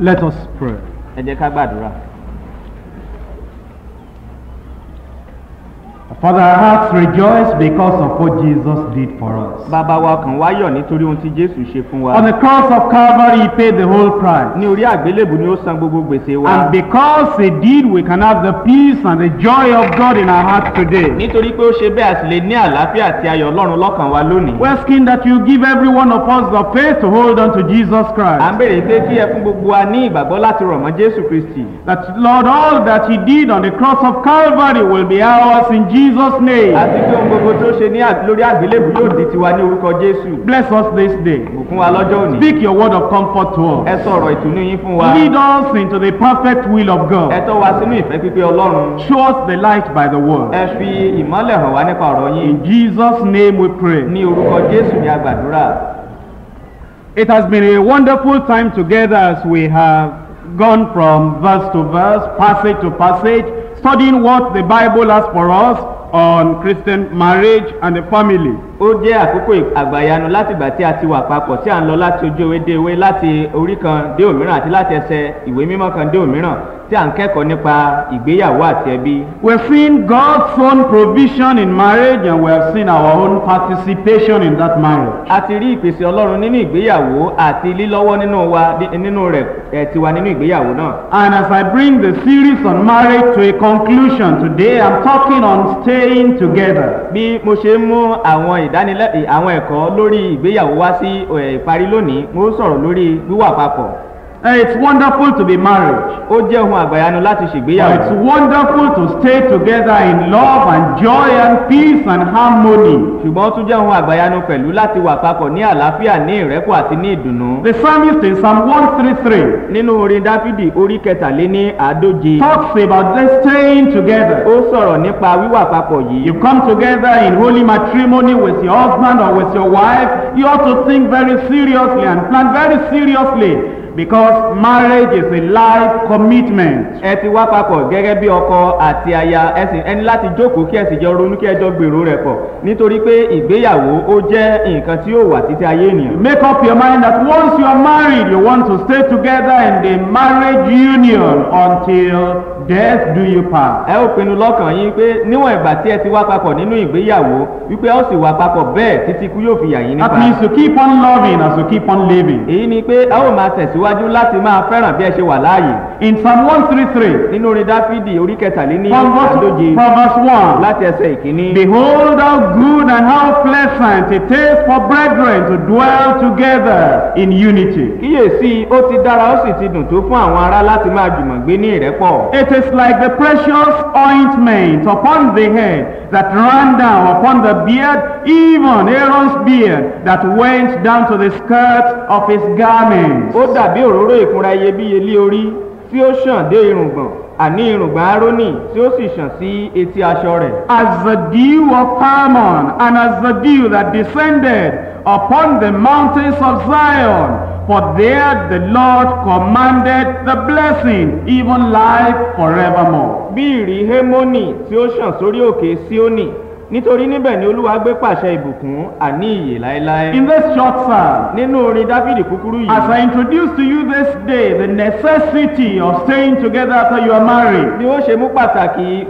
Let us pray. ẹ jẹ́ ká gbàdúrà. Father, our hearts rejoice because of what Jesus did for us. bàbá wa ọkàn wa yọ̀ nítorí ohun tí jésù ṣe fún wa. On the cross of Calvary, He paid the whole price. ní orí àgbélébù ni ó san gbogbo gbèsè wa. And because He did, we can have the peace and the joy of God in our hearts today. nítorí pé ó ṣe bẹ́ẹ̀ a sì lè ní àlàáfíà àti ayọ̀ ọlọ́run lọ́kàn wa lónìí. We're asking that you give every one of us the faith to hold on to Jesus à ń Christ. béèrè pé kí ẹ fún gbogbo wa ní ìgbàgbọ́ láti rọ̀ mọ́ jésù kristi. That, Lord, all that He did on the cross of Calvary will be ours in Jesus' name. àti pé ohun gbogbo tó ṣe ní àg- lórí àgbélébù yóò di tiwa ní orúkọ jésù. Bless us this day. bùkún wa lọ́jọ́ òní. Speak your word of comfort to ẹ us. sọ̀rọ̀ ìtùnú yín fún wa. Lead us into the perfect will of ẹ God. tọ́ wa sínú ìfẹ́ pípé ọlọ́run. Show us the light by the word. ẹ fi ìmọ́lẹ̀ hàn wá nípa ọ̀rọ̀ yín. In Jesus' name we pray. ní orúkọ jésù ní agbàdúrà. It has been a wonderful time together as we have gone from verse to verse, passage to passage, studying what the Bible has for us on Christian marriage and the family. Ó jẹ́ àkókò àgbàyanu látìgbà tí a ti wà papọ̀ tí a ń lọ láti ojú ewé dé ewé láti orí kan dé òmíràn àti láti ẹsẹ̀ ìwé mímọ́ kan dé òmíràn tí a ń kẹ́kọ̀ọ́ nípa ìgbéyàwó àti ẹbí. We've seen God's own provision in marriage and we have seen our own participation in that marriage. a ti rí ìpèsè ọlọ́run nínú ìgbéyàwó àti lílọ́wọ́ nínú wa nínú rẹ̀ ẹ̀ tiwa nínú ìgbéyàwó náà. And as I bring the series on marriage to a conclusion today, I'm talking on staying together. bí mo ṣe mú àwọn ìdánilẹ́ àwọn ẹ̀kọ́ lórí ìgbéyàwó wá sí ìparí lónìí mo sọ̀rọ̀ lórí wíwà papọ̀. Uh, It's wonderful to be married. ó jẹ́ ohun àgbàyanu láti It's ṣègbéyàwó. wonderful to stay together in love and joy and peace and harmony. ṣùgbọ́n ó tún jẹ́ ohun àgbàyanu pẹ̀lú láti wà papọ̀ ní àlàáfíà ní ìrẹ́pọ̀ àti ní ìdùnnú. The psalmist in Psalm 133 nínú orin dáfídì orí kẹtàléní àádóje talks about them staying together. ó sọ̀rọ̀ nípa wíwà papọ̀ yìí. You come together in holy matrimony with your husband or with your wife, you ought to think very seriously and plan very seriously because marriage is a life commitment. ẹ ti wá papọ̀ gẹ́gẹ́ bí ọkọ àti aya ẹ sì ẹni láti jókòó kí ẹ sì jọ ronú kí ẹ jọ gbèrò rẹ̀ pọ̀ nítorí pé ìgbéyàwó ó jẹ́ nǹkan tí yóò wà títí ayé ènìyàn. Make up your mind that once you are married, you want to stay together in the marriage union until death do you part. ẹ ó pinnu lọ́kàn yín pé níwọ̀n ìgbà tí ẹ ti wá papọ̀ nínú ìgbéyàwó wípé ó sì wá papọ̀ bẹ́ẹ̀ títí kú yóò fi yà yín That nípa. means to keep on loving as you keep on living. èyí ni pé a ó máa tẹ̀síwájú láti máa fẹ́ràn bí ẹ ṣe wà láàyè. In Psalm 133, nínú orin dáfídì orí kẹtàléní àádóje from verse 1, láti ẹsẹ̀ ìkíní. Behold how good and how pleasant it is for brethren to dwell together in unity. kíyèsí ó ti dára ó sì ti dùn tó fún àwọn ará láti máa jùmọ̀ gbé ní ìrẹ́pọ̀. It is like the precious ointment upon the head that ran down upon the beard, even Aaron's beard that went down to the skirt of his garments. ó dàbí òróró ìkunra iyebíye lé orí tí ó ṣàn dé irùngbọ̀n àní irùngbọ̀n arónì tí ó sì ṣàn sí etí aṣọ rẹ̀. As the dew of Hermon and as the dew that descended upon the mountains of Zion. For there the Lord commanded the blessing, even life forevermore. bí ìrì hémónì tí ó ṣàn sórí òkè síónì nítorí níbẹ̀ ni olúwa gbé pàṣẹ ìbùkún àní ìyè láéláé. In this short psalm, nínú orin dáfídì kúkúrú as yìí I introduce to you this day the necessity of staying together after you are married, bí ó ṣe mú pàtàkì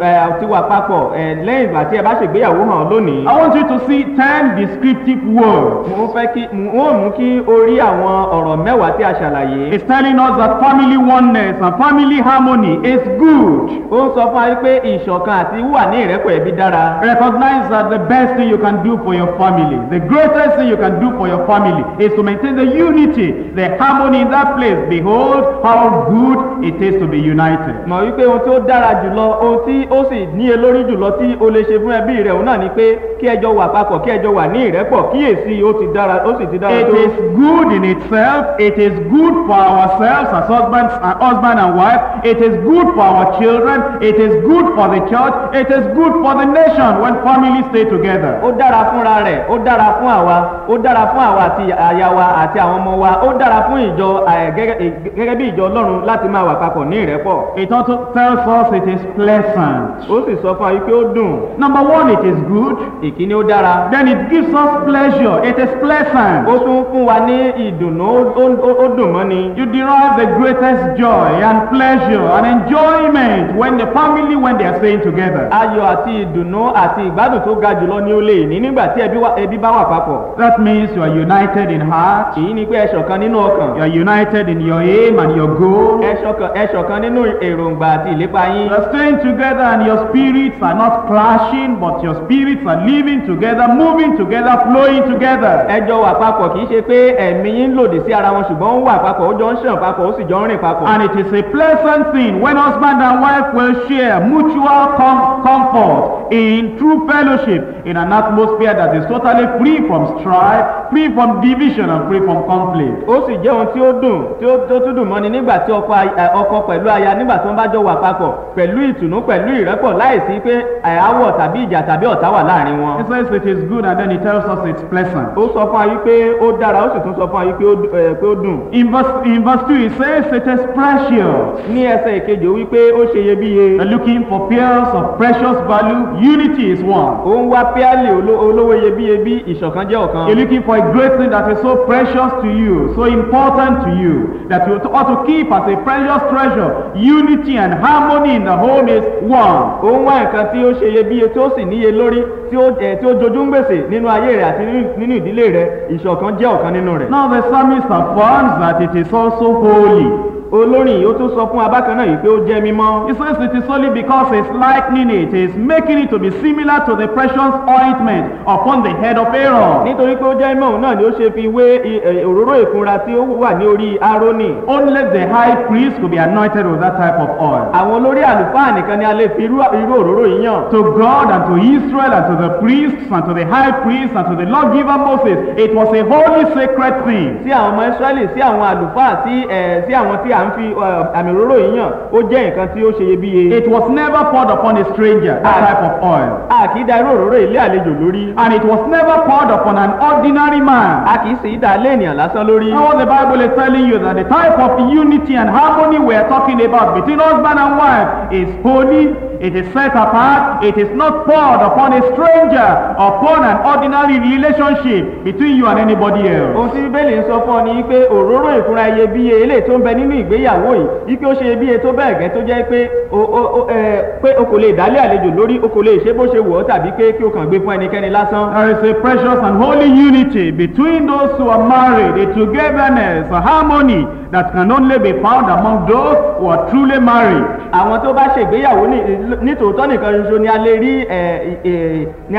wà papọ̀ lẹ́yìn ìgbà tí ẹ bá ṣègbéyàwó hàn lónìí. I want you to see 10 descriptive words. mo fẹ́ kí mo mú kí o rí àwọn ọ̀rọ̀ mẹ́wàá tí a ṣàlàyé. It's telling us that family oneness and family harmony is good. ó sọ fún wa pé ìṣọ̀kan àti wíwà ní ìrẹ́pọ̀ ẹbí dára. Recognize that the best thing you can do for your family, the greatest thing you can do for your family is to maintain the unity, the harmony in that place. Behold how good it is to be united. mọ̀ wípé ohun tí ó dára jùlọ ohun tí ó sì níye lórí jùlọ tí o lè ṣe fún ẹbí rẹ̀ òun náà ni pé kí ẹjọ́ wà papọ̀ kí ẹjọ́ wà ní ìrẹ́pọ̀ kíyèsí ó ti dára ó sì ti dára It tó. is good in itself. It is good for ourselves as husbands and husband and wife. It is good for our children. It is good for the church. It is good for the nation when family family stay together. ó dára fúnra rẹ̀ ó dára fún àwa ó dára fún àwa àti aya wa àti àwọn ọmọ wa ó dára fún ìjọ gẹ́gẹ́ bí ìjọ ọlọ́run láti máa wà papọ̀ ní ìrẹ́pọ̀ It also tells us it is pleasant. ó sì sọ fún wa wípé ó dùn Number one, it is good. ìkíní ó dára Then it gives us pleasure. It is pleasant. ó tún fún wa ní ìdùnnú ó- dùn mọ́ ni You derive the greatest joy and pleasure and enjoyment when the family, when they are staying together. ayọ̀ àti ìdùnnú àti ìgbádùn tó ga jùlọ ni ó lè ní nígbà tí ẹbí bá wà papọ̀ That means you are united in heart. èyí ni pé ẹ ṣọ̀kan nínú ọkàn You are united in your aim and your goal. ẹ ṣọ̀kan ẹ ṣọ̀kan nínú èròǹgbà àti ìlépa yín You are staying together and your spirits are not clashing, but your spirits are living together, moving together, flowing together. ẹ jọ wà papọ̀ kì í ṣe pé ẹ̀mí yín lòdì sí ara wọn ṣùgbọ́n ó wà papọ̀ ó jọ ń ṣàn papọ̀ ó sì jọ ń rìn papọ̀. And it is a pleasant thing when husband and wife will share mutual com- comfort in true fellowship in an atmosphere that is totally free from strife, free from division, and free from conflict. ó sì jẹ́ ohun tí ó dùn tí ó tó tún dùn mọ́ni nígbà tí ọkọ ẹ, ọkọ pẹ̀lú aya nígbà tí wọ́n bá jọ wà papọ̀ pẹ̀lú ìtùnú pẹ̀lú ìrẹ́pọ̀ láìsí pé àwọ̀ tàbí ìjà tàbí ọ̀tá wà láàárín wọn. He says it is good and then he tells us it's pleasant. ó sọ fún wa wípé ó dára ó sì tún sọ fún dùn- ẹ, pé ó dùn. In verse, in verse 2, he says it is precious. ní ẹsẹ̀ ìkejì ó wípé ó ṣe iyebíye looking for pearls of precious value. Unity is one. ó ń wá oló- olówó iyebíye bí ìṣọ̀kan jẹ́ ọ̀kan. You're looking for a great thing that is so precious to you, so important to you, that you ought to keep as a precious treasure. Unity and harmony in the home is one. ó ń wá nǹkan tí ó ṣe iyebíye tí ó sì níye lórí tí ó ẹ tí ó jojú ń gbèsè nínú ayé rẹ àti nínú ìdílé rẹ ìṣọ̀kan jẹ́ ọ̀kan nínú rẹ̀. Now the psalmist affirms that it is also holy. Olórin yìí ó tún sọ fún abákan náà yìí pé ó jẹ́ mímọ́. He says it is only because he's likening it, he's making it to be similar to the precious ointment upon the head of Aaron. nítorí pé ó jẹ́ mímọ́ òun náà ni ó ṣe fi wé òróró ìkunra tí ó wà ní orí árónì. Only the high priest could be anointed with that type of oil. àwọn olórí àlùfáà nìkan ni a lè fi irú òróró yìí yàn. To God and to Israel and to the priests and to the high priest and to the lawgiver Moses, it was a holy sacred thing. sí àwọn ọmọ israẹli sí àwọn àlùfáà sí àwọn tí à ń fi ẹ, àmì òróró yìí yàn ó jẹ́ nǹkan tí ó ṣe iyebíye. It was never poured upon a stranger, that type of oil. a kì í da irú òróró ilé àlejò lórí. And it was never poured upon an ordinary man. a kì í sì í dà lé ènìyàn lásán lórí. Now what the Bible is telling you that the type of unity and harmony we are talking about between husband and wife is holy, it is set apart, it is not poured upon a stranger, upon an ordinary relationship between you and anybody else. ohun tí bíbélì ń sọ fún ọ ni pé òróró ìfúnra iyebíye eléyìí tó ń bẹ nínú ìgbéyàwó yìí wípé ó ṣe iyebíye tó bẹ́ẹ̀ gẹ́ tó jẹ́ pé pé o kò lè dálé àlejò lórí o kò lè ṣe bó ṣe wọ̀ ọ́ tàbí pé kí o kàn gbé fún ẹnikẹ́ni lásán. There is a precious and holy unity between those who are married, a togetherness, a harmony that can only be found among those who are truly married. àwọn tó bá ṣègbéyàwó ní- nítòótọ́ nìkan ṣoṣo ni a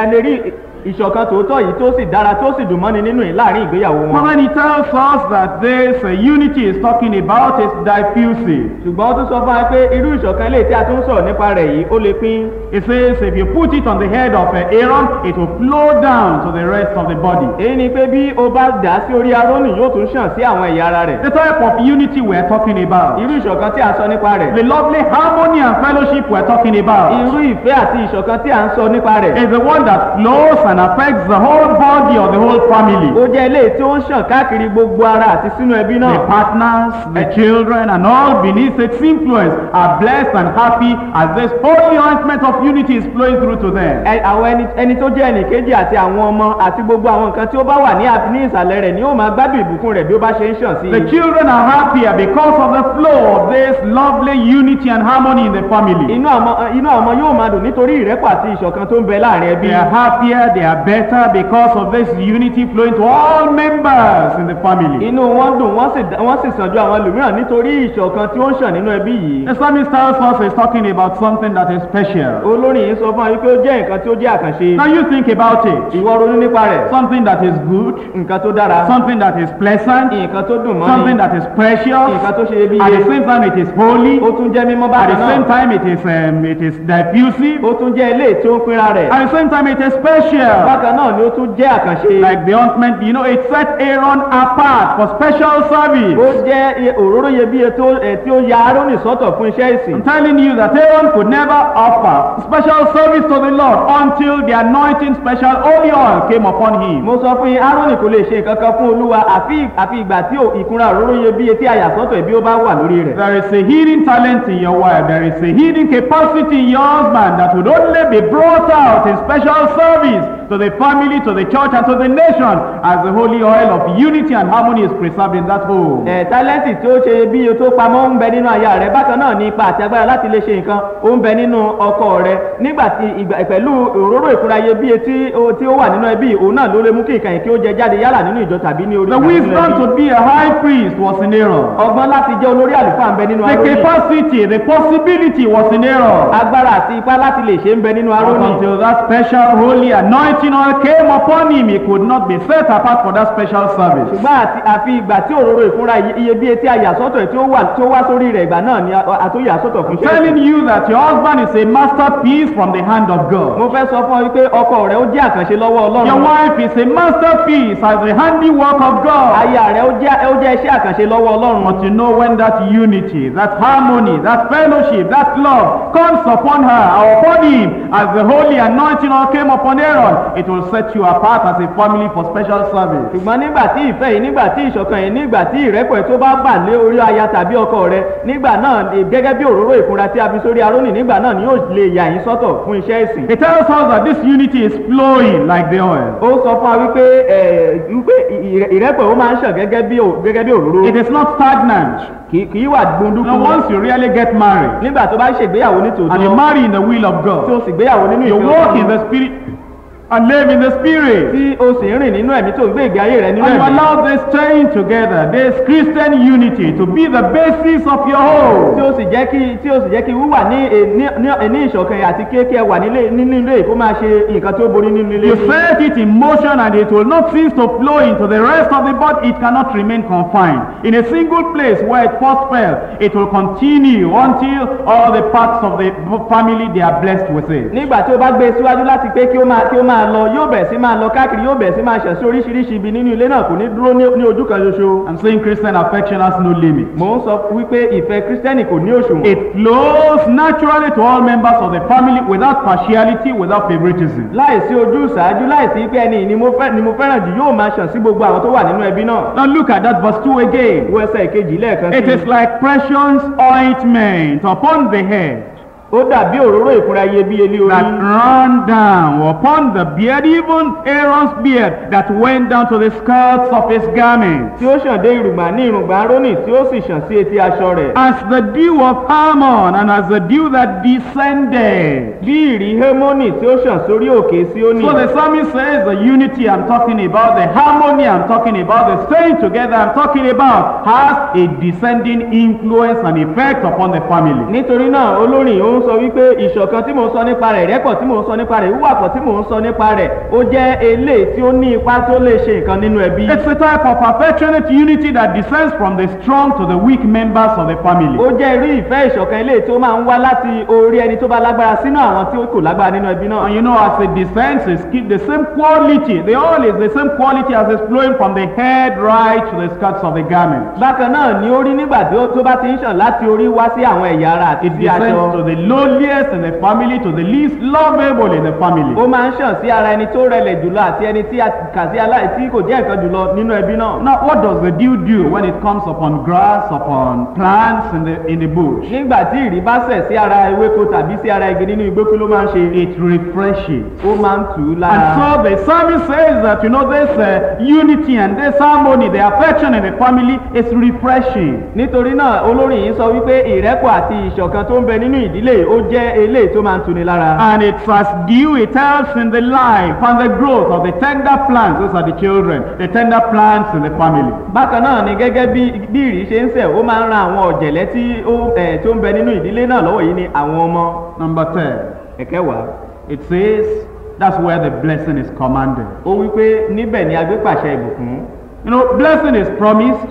lè rí ìṣọ̀kan tòótọ́ yìí tó sì dára tó sì dùn mọ́ni nínú ì- láàárín ìgbéyàwó wọn. he tells us that this uh, unity is talking about is diffusive. ṣùgbọ́n ó tún sọ fún wa pé irú ìṣọ̀kan eléyìí tí a tún sọ̀rọ̀ nípa rẹ̀ yìí ó lè pín. He says if you put it on the head of uh, Aaron, it will flow down to the rest of the body. èyí ni pé bí o bá dà sí orí arónì yóò tún ṣàn sí àwọn ẹ̀yà ara rẹ̀. The type of unity we are talking about, irú ìṣọ̀kan tí a sọ nípa rẹ̀. the lovely harmony and fellowship we are talking about, irú ìfẹ́ àti ìṣọ̀kan tí a ń sọ nípa rẹ̀. is the one that flows and affects the whole body of the whole family. ó jẹ́ eléyìí tí ó ń ṣàn káàkiri gbogbo ara àti sínú ẹbí The náà. partners, the children, and all beneath its influence are blessed and happy as this holy ointment of unity is flowing through to them. Ẹ- àwọn ẹni tó jẹ́ ẹnìkejì àti àwọn ọmọ àti gbogbo àwọn nǹkan tí ó bá wà ní ní ìsàlẹ̀ rẹ̀ ni ó máa gbádùn ìbùkún rẹ̀ bí ó bá ṣe ń ṣàn sí The i. children are happier because of the flow of this lovely unity and harmony in the family. inú àwọn ọmọ yóò máa dùn nítorí ìrẹ́pọ̀ àti ìṣọ̀kan tó ń bẹ láàárín ẹbí. They are happier, they are better because of this unity flowing to all members in the family. inú wọn dùn wọ́n sì wọ́n sì sàn ju àwọn ẹlòmíràn nítorí ìṣọ̀kan tí ó ń ṣàn nínú ẹbí yìí. The psalmist tells us he's talking about something that is special. olórin yìí sọ fún wa wípé ó jẹ́ nǹkan tí ó jẹ́ àkànṣe. Now you think about it. ìwọ ronú nípa rẹ̀ Something that is good, nǹkan tó dára something that is pleasant, nǹkan tó dùn mọ́ni something that is precious. nǹkan tó ṣe At the same time, it is holy. ó tún jẹ́ mímọ́ At bákan the same náà time, it is um, it is diffusive. ó tún jẹ́ ilé tí ó ń pínra rẹ̀ At the same time, it is special. Bákan náà ni ó tún jẹ́ àkànṣe Like the ointment, you know, it set Aaron apart for special service. ó jẹ́ òróró iyebíye tó ẹ̀ tí ó ya arónì sọ́tọ̀ fún iṣẹ́ ìsìn I'm telling you that Aaron could never offer special service to the Lord until the anointing special holy oil came upon him. mo sọ fún yín arónì kò lè ṣe nǹkan kan fún olúwa àfi ìgbà tí ìkunra òróró iyebíye tí a yà sọ́tọ̀ ó bá wà lórí rẹ̀ There is a hidden talent in your wife. There is a hidden capacity in your husband that would only be brought out in special service to the family, to the church, and to the nation as the holy oil of unity and harmony is preserved in that home. ẹ̀ tálẹ́ǹtì tí ó ṣe bí o tó pamọ́ ń bẹ nínú aya rẹ̀ bákan náà ní ipa àti agbára láti lè ṣe nǹkan ó ń bẹ nínú ọkọ rẹ̀ nígbà tí ìgbà pẹ̀lú òróró ìkunra iyebíye tí ó tí ó wà nínú ẹbí òun náà ló lè mú kí nǹkan yìí kí ó jẹ jáde yálà nínú ìjọ tàbí ní orí The tàbí nínú wisdom ẹbí. to be a high priest was in Aaron. ọgbọ́n láti jẹ́ olórí àlùfáà ń bẹ nínú The capacity, the possibility was in Aaron. agbára àti ipá láti lè ṣe ń bẹ nínú But arónì until that special holy anointing oil came upon him, he could not be set apart for that special service. ṣùgbọ́n àti àfi ìgbà tí òróró ìfúnra iye- iyebíye tí a yà sọ́tọ̀ tí ó wà tí ó wá sórí rẹ̀ ìgbà náà ni a- tó yà sọ́tọ̀ fún I'm telling you that your husband is a masterpiece from the hand of God. mo fẹ́ sọ fún ọ wípé ọkọ rẹ̀ ó jẹ́ àkànṣe lọ́wọ́ Your ọlọ́run wife is a masterpiece as the handiwork of God. aya rẹ̀ ó jẹ́ ó jẹ́ iṣẹ́ àkànṣe lọ́wọ́ ọlọ́run But you know when that unity, that harmony, that fellowship, that love comes upon her or upon him as the holy anointing oil came upon Aaron, it will set you apart as a family for special service. ṣùgbọ́n nígbà tí ìfẹ́ yìí nígbà tí ìṣọ̀kan yìí nígbà tí ìrẹ́pọ̀ tó bá bà lé orí aya tàbí ọkọ rẹ̀ nígbà náà gẹ́gẹ́ bí òróró ìkunra tí a fi sórí arónì nígbà náà ni yóò lè yà yín sọ́tọ̀ fún iṣẹ́ ìsìn It tells us that this unity is flowing like the oil. ó sọ fún wa wípé wípé ìrẹ́- ìrẹ́pọ̀ ó máa ń ṣàn gẹ́gẹ́ bí òróró It is not stagnant. kì í wà gbunduku Now, once you really get married nígbà tó bá ṣègbéyàwó ní and you tòótọ́ marry in the will of tí o God, sì gbéyàwó nínú you ìfẹ́ walk in the spirit and live in the spirit. tí o sì ń rìn nínú ẹ̀mí tó ń gbé ìgbé ayé rẹ nínú And you ẹ̀mí allow this staying together, this Christian unity to be the basis of your tí home. o sì jẹ́ kí tí o sì jẹ́ kí wíwà ní e- ní ní- ní ìṣọ̀kan àti kéèké wà nílé nínú ilé kó máa ṣe nǹkan tí ó borí nínú ilé You set it in motion and it will not cease to flow into the rest of the body. It cannot remain confined. In a single place where it first fell, it will continue until all the parts of the family they are blessed with it. nígbà tí o bá gbé e síwájú láti pé kí ó máa kí ó máa lọ yóò bẹ̀rẹ̀ sí máa lọ káàkiri yóò bẹ̀rẹ̀ sí máa ṣẹ̀ sí oríṣiríṣi ibi nínú ilé náà kò ní dúró ní ojú kan ṣoṣo. I'm saying Christian affection has no limit. mò ń sọ wípé ìfẹ́ kírísítẹ́nì kò ní òṣùwọ̀n. It flows naturally to all members of the family without partiality, without favoritism. láìsí ojú ìṣáájú láìsí pé ẹni ni mo mo fẹ́ràn jù yóò máa ṣàn sí gbogbo àwọn tó wà nínú ẹbí náà. Now look at that verse 2 again. wo ẹsẹ̀ ìkejì lẹ́ẹ̀kan It sí is like precious ointment upon the head ó dàbí òróró ìkunra iyebíye that orí ran down upon the beard, even Aaron's beard, that went down to the skirts of his garment. tí ó ṣàn dé ìrùgbà ní ìrùngbà rónì tí ó sì ṣàn sí etí aṣọ rẹ̀. As the dew of Harmon and as the dew that descended. bí ìrì hémónì tí ó ṣàn sórí òkè síónì. So the psalmist says the unity I'm talking about, the harmony I'm talking about, the staying together I'm talking about has a descending influence and effect upon the family. nítorí náà olórin ó ń sọ wípé ìṣọ̀kan tí mò ń sọ nípa rẹ̀ ìrẹ́pọ̀ tí mò ń sọ nípa rẹ̀ wíwàpọ̀ tí mò ń sọ nípa rẹ̀ ó jẹ́ eléyìí tí ó ní ipa tó lè ṣe nǹkan nínú ẹbí. It's a type of affectionate unity that descends from the strong to the weak members of the family. ó jẹ́ irú ìfẹ́ ìṣọ̀kan eléyìí tó máa ń wá láti orí ẹni tó bá lágbára sínú àwọn tí kò lágbára nínú ẹbí náà. And you know, as it descends, it's keep the same quality. The oil is the same quality as it's flowing from the head right to the skirts of the garment. bákan náà ni ó rí nígbà tó bá ti ń ṣàn láti orí wá sí àwọn ẹ̀yà ara àti It sí aṣọ. descends to the lowliest in the family, to the least lovable in the family. ó máa ń ṣàn sí ara ẹni tó rẹlẹ̀ jùlọ àti ẹni tí a kà sí aláì tí kò jẹ́ nǹkan jùlọ nínú ẹbí náà. Now, what does the dew do when it comes upon grass, upon plants in the in the bush? nígbà tí ìrì bá sẹ̀ sí ara ewéko tàbí sí ara igi nínú igbó kí ló máa ń ṣe. It refreshes. ó máa ń tù ú And lára. so the psalmist says that you know this uh, unity and this harmony, the affection in the family is refreshing. nítorí náà olórin yìí sọ wípé ìrẹ́pọ̀ àti ìṣọ̀kan tó ń bẹ nínú ìdílé ó jẹ́ eléyìí tó máa ń tuni lára. And it's as dew, it helps in the life and the growth of the tender plants. Those are the children, the tender plants in the family. bákan náà ni gẹ́gẹ́ bí bí ìrì ṣe ń sẹ̀ ó máa ń ran àwọn ọ̀jẹ̀lẹ̀ tí ó ń bẹ nínú ìdílé náà lọ́wọ́ yìí ni àwọn ọmọ Number 10, ẹ̀kẹwàá. it says that's where the blessing is commanded. ó wípé níbẹ̀ ni agbépàṣẹ ìbùkún. You know, blessing is promised,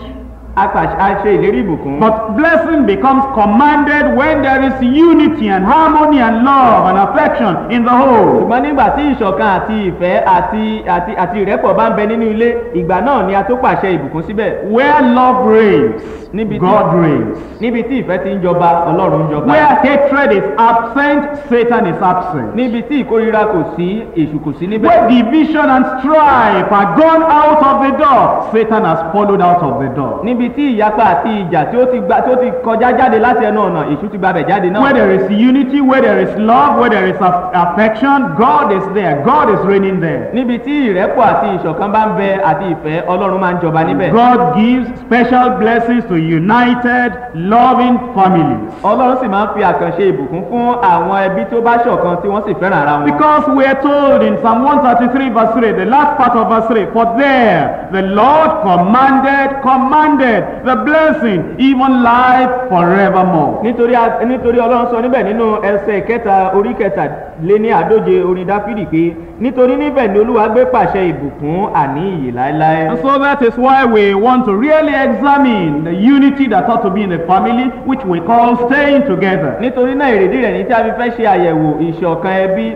But blessing becomes commanded when there is unity and harmony and love and affection in the home. ṣùgbọ́n nígbà tí ìṣọ̀kan àti ìfẹ́ àti àti àti ìrẹ́pọ̀ bá ń bẹ nínú ilé ìgbà náà ni a tó pàṣẹ ìbùkún síbẹ̀. Where love reigns, Níbi tí- God reigns. níbi tí ìfẹ́ ti ń jọba ọlọ́run ń jọba. Where hatred is absent, Satan is absent. níbi tí ìkórira kò sí èṣù kò sí níbẹ̀. Where division and strife are gone out of the door, Satan has followed out of the door. níbi tí ìyapa àti ìjà tí ó ti gba tí ó ti kọjá jáde láti ẹnu ọ̀nà èṣù ti gbabẹ̀ jáde náà. Where there is unity, where there is love, where there is aff- affection, God is there. God is reigning there. níbi tí ìrẹ́pọ̀ àti ìṣọ̀kan bá ń bẹ àti ìfẹ́ ọlọ́run máa ń jọba níbẹ̀. God gives special blessings to united, loving families. ọlọ́run sì máa ń fi àkànṣe ìbùkún fún àwọn ẹbí tó bá ṣọ̀kan tí wọ́n sì fẹ́ràn ara wọn. Because we are told in Psalm 133 verse 3, the last part of verse 3, for there the Lord commanded, commanded the blessing, even life forevermore. nítorí a- nítorí ọlọ́run sọ níbẹ̀ nínú ẹsẹ̀ kẹta orí kẹta lé ní àádóje orin dáfídì pé nítorí níbẹ̀ ni olúwa gbé pàṣẹ ìbùkún àní ìyè láéláé. And so that is why we want to really examine the unity that ought to be in the family, which we call staying together. nítorí náà èrèdí rẹ̀ ní tí a fi fẹ́ ṣe àyẹ̀wò ìṣọ̀kan ẹbí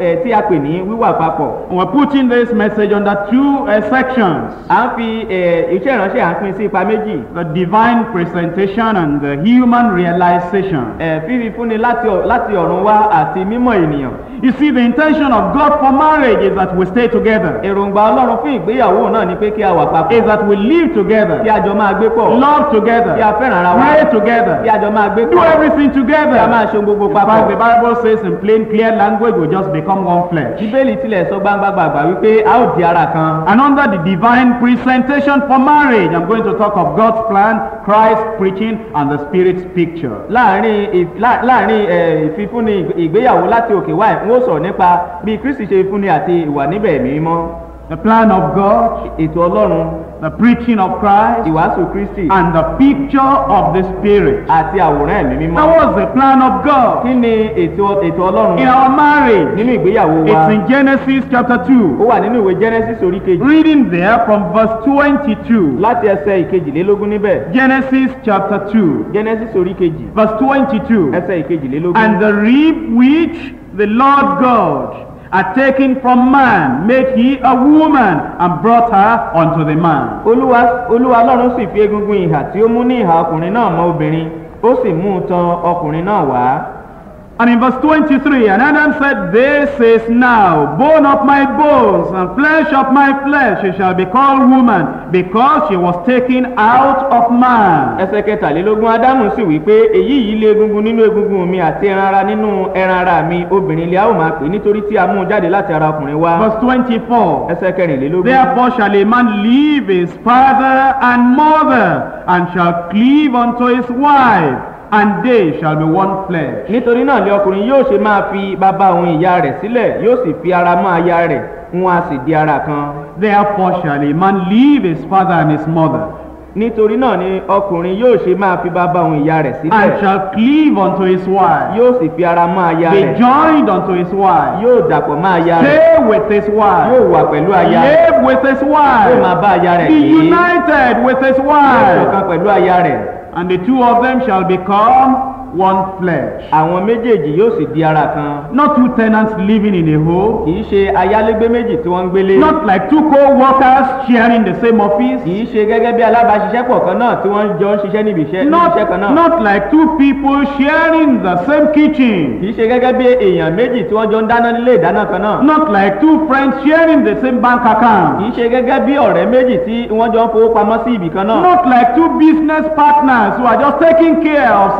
ẹ̀ tí a pè ní wíwà papọ̀. And we're putting this message under two uh, sections. à ń fi ẹ̀, iṣẹ́ ìránṣẹ́ à ń pín sí ipa méjì. The divine presentation and the human realization. ẹ̀, fífi fúnni láti láti ọ̀run wá àti mímọ̀ ènìyàn. You see, the intention of God for marriage is that we stay together, èròǹgbà ọlọ́run fún ìgbéyàwó náà ni pé kí a wà papọ̀. is that we live together, kí a jọ máa gbé pọ̀. love kí a together, fẹ́ràn ara wa. pray kí together, a jọ máa gbé do pọ̀. everything kí a máa together. ṣe gbogbo In fact, the papọ̀. Bible says in plain, clear language, we just become one flesh. bíbélì tilẹ̀ sọ gbangba gbàgbà wípé a ó di ara kan. And under the divine presentation for marriage, I'm going to talk of God's plan, Christ preaching, and the Spirit's picture. láàárín láàárín ìfifúnni ìgbé- ìgbéyàwó láti òkè wá n ó sọ̀rọ̀ nípa bí kristi ṣe fúnni àti ìwà níbẹ̀ mímọ́ The plan of God, ètò ọlọ́run the preaching of Christ, ìwàásù kristi and the picture of the Spirit. àti àwòrán ẹ̀mí mímọ́. That was the plan of God kí ni ètò ètò ọlọ́run in our marriage? nínú ìgbéyàwó wa It's in Genesis chapter ó 2. wà nínú ìwé genesis orí kejì Reading there from verse 22. láti ẹsẹ̀ ìkejìlélógún níbẹ̀ Genesis chapter 2, genesis orí kejì verse 22. ẹsẹ̀ ìkejìlélógún. And the rib which the Lord God had taken from man made he a woman and brought her unto the man. olúwa olúwa ọlọ́run sì fi egungun ìhà tí ó mú ní ìhà ọkùnrin náà mọ́ obìnrin ó sì mú un tan ọkùnrin náà wá. And in verse 23, and Adam said, This is now bone of my bones and flesh of my flesh. She shall be called woman because she was taken out of man. ẹsẹ̀ kẹtàlélógún ádámù sì wí pé èyí yìí lé egungun nínú egungun mi àti ẹran ara nínú ẹran ara mi obìnrin lè a ó máa pè nítorí tí a mú un jáde láti ara ọkùnrin wá. Verse 24. ẹsẹ̀ kẹrìnlélógún. Therefore shall a man leave his father and mother, and shall cleave unto his wife, and they shall be one flesh. nítorí náà lé ọkùnrin yóò ṣe máa fi bàbá òun ìyá rẹ̀ sílẹ̀ yóò sì fi ara mọ́ aya rẹ̀ wọn a sì di ara kan. Therefore shall a man leave his father and his mother, nítorí náà ni ọkùnrin yóò ṣe máa fi bàbá òun ìyá rẹ̀ and sílẹ̀ shall cleave unto his wife, yóò sì fi ara mọ́ aya be rẹ̀. joined unto his wife, yóò dàpọ̀ mọ́ aya rẹ̀. Stay with his yóò wife, wà pẹ̀lú aya rẹ̀. Live with his yóò máa wife, bá aya rẹ̀ be gbé united with his yóò wife, ṣọ̀kan pẹ̀lú aya rẹ̀ and the two of them shall become one flesh. àwọn méjèèjì yóò sì di ara kan. Not two tenants living in a home, kì í ṣe ayálégbé méjì tí wọ́n ń gbélé. Not like two co-workers sharing the same office, kì í ṣe gẹ́gẹ́ bí alábàáṣiṣẹ́pọ̀ kan náà tí wọ́n jọ ń ṣiṣẹ́ níbi iṣẹ́ kan náà. not like two people sharing the same kitchen, kì í ṣe gẹ́gẹ́ bí èèyàn méjì tí wọ́n jọ ń dáná nílé ìdáná kan náà. Not like two friends sharing the same bank kì account, í ṣe gẹ́gẹ́ bí ọ̀rẹ́ méjì tí wọ́n jọ ń fowó pamọ́ sí ibì kan náà. Not like two business partners who are just taking care of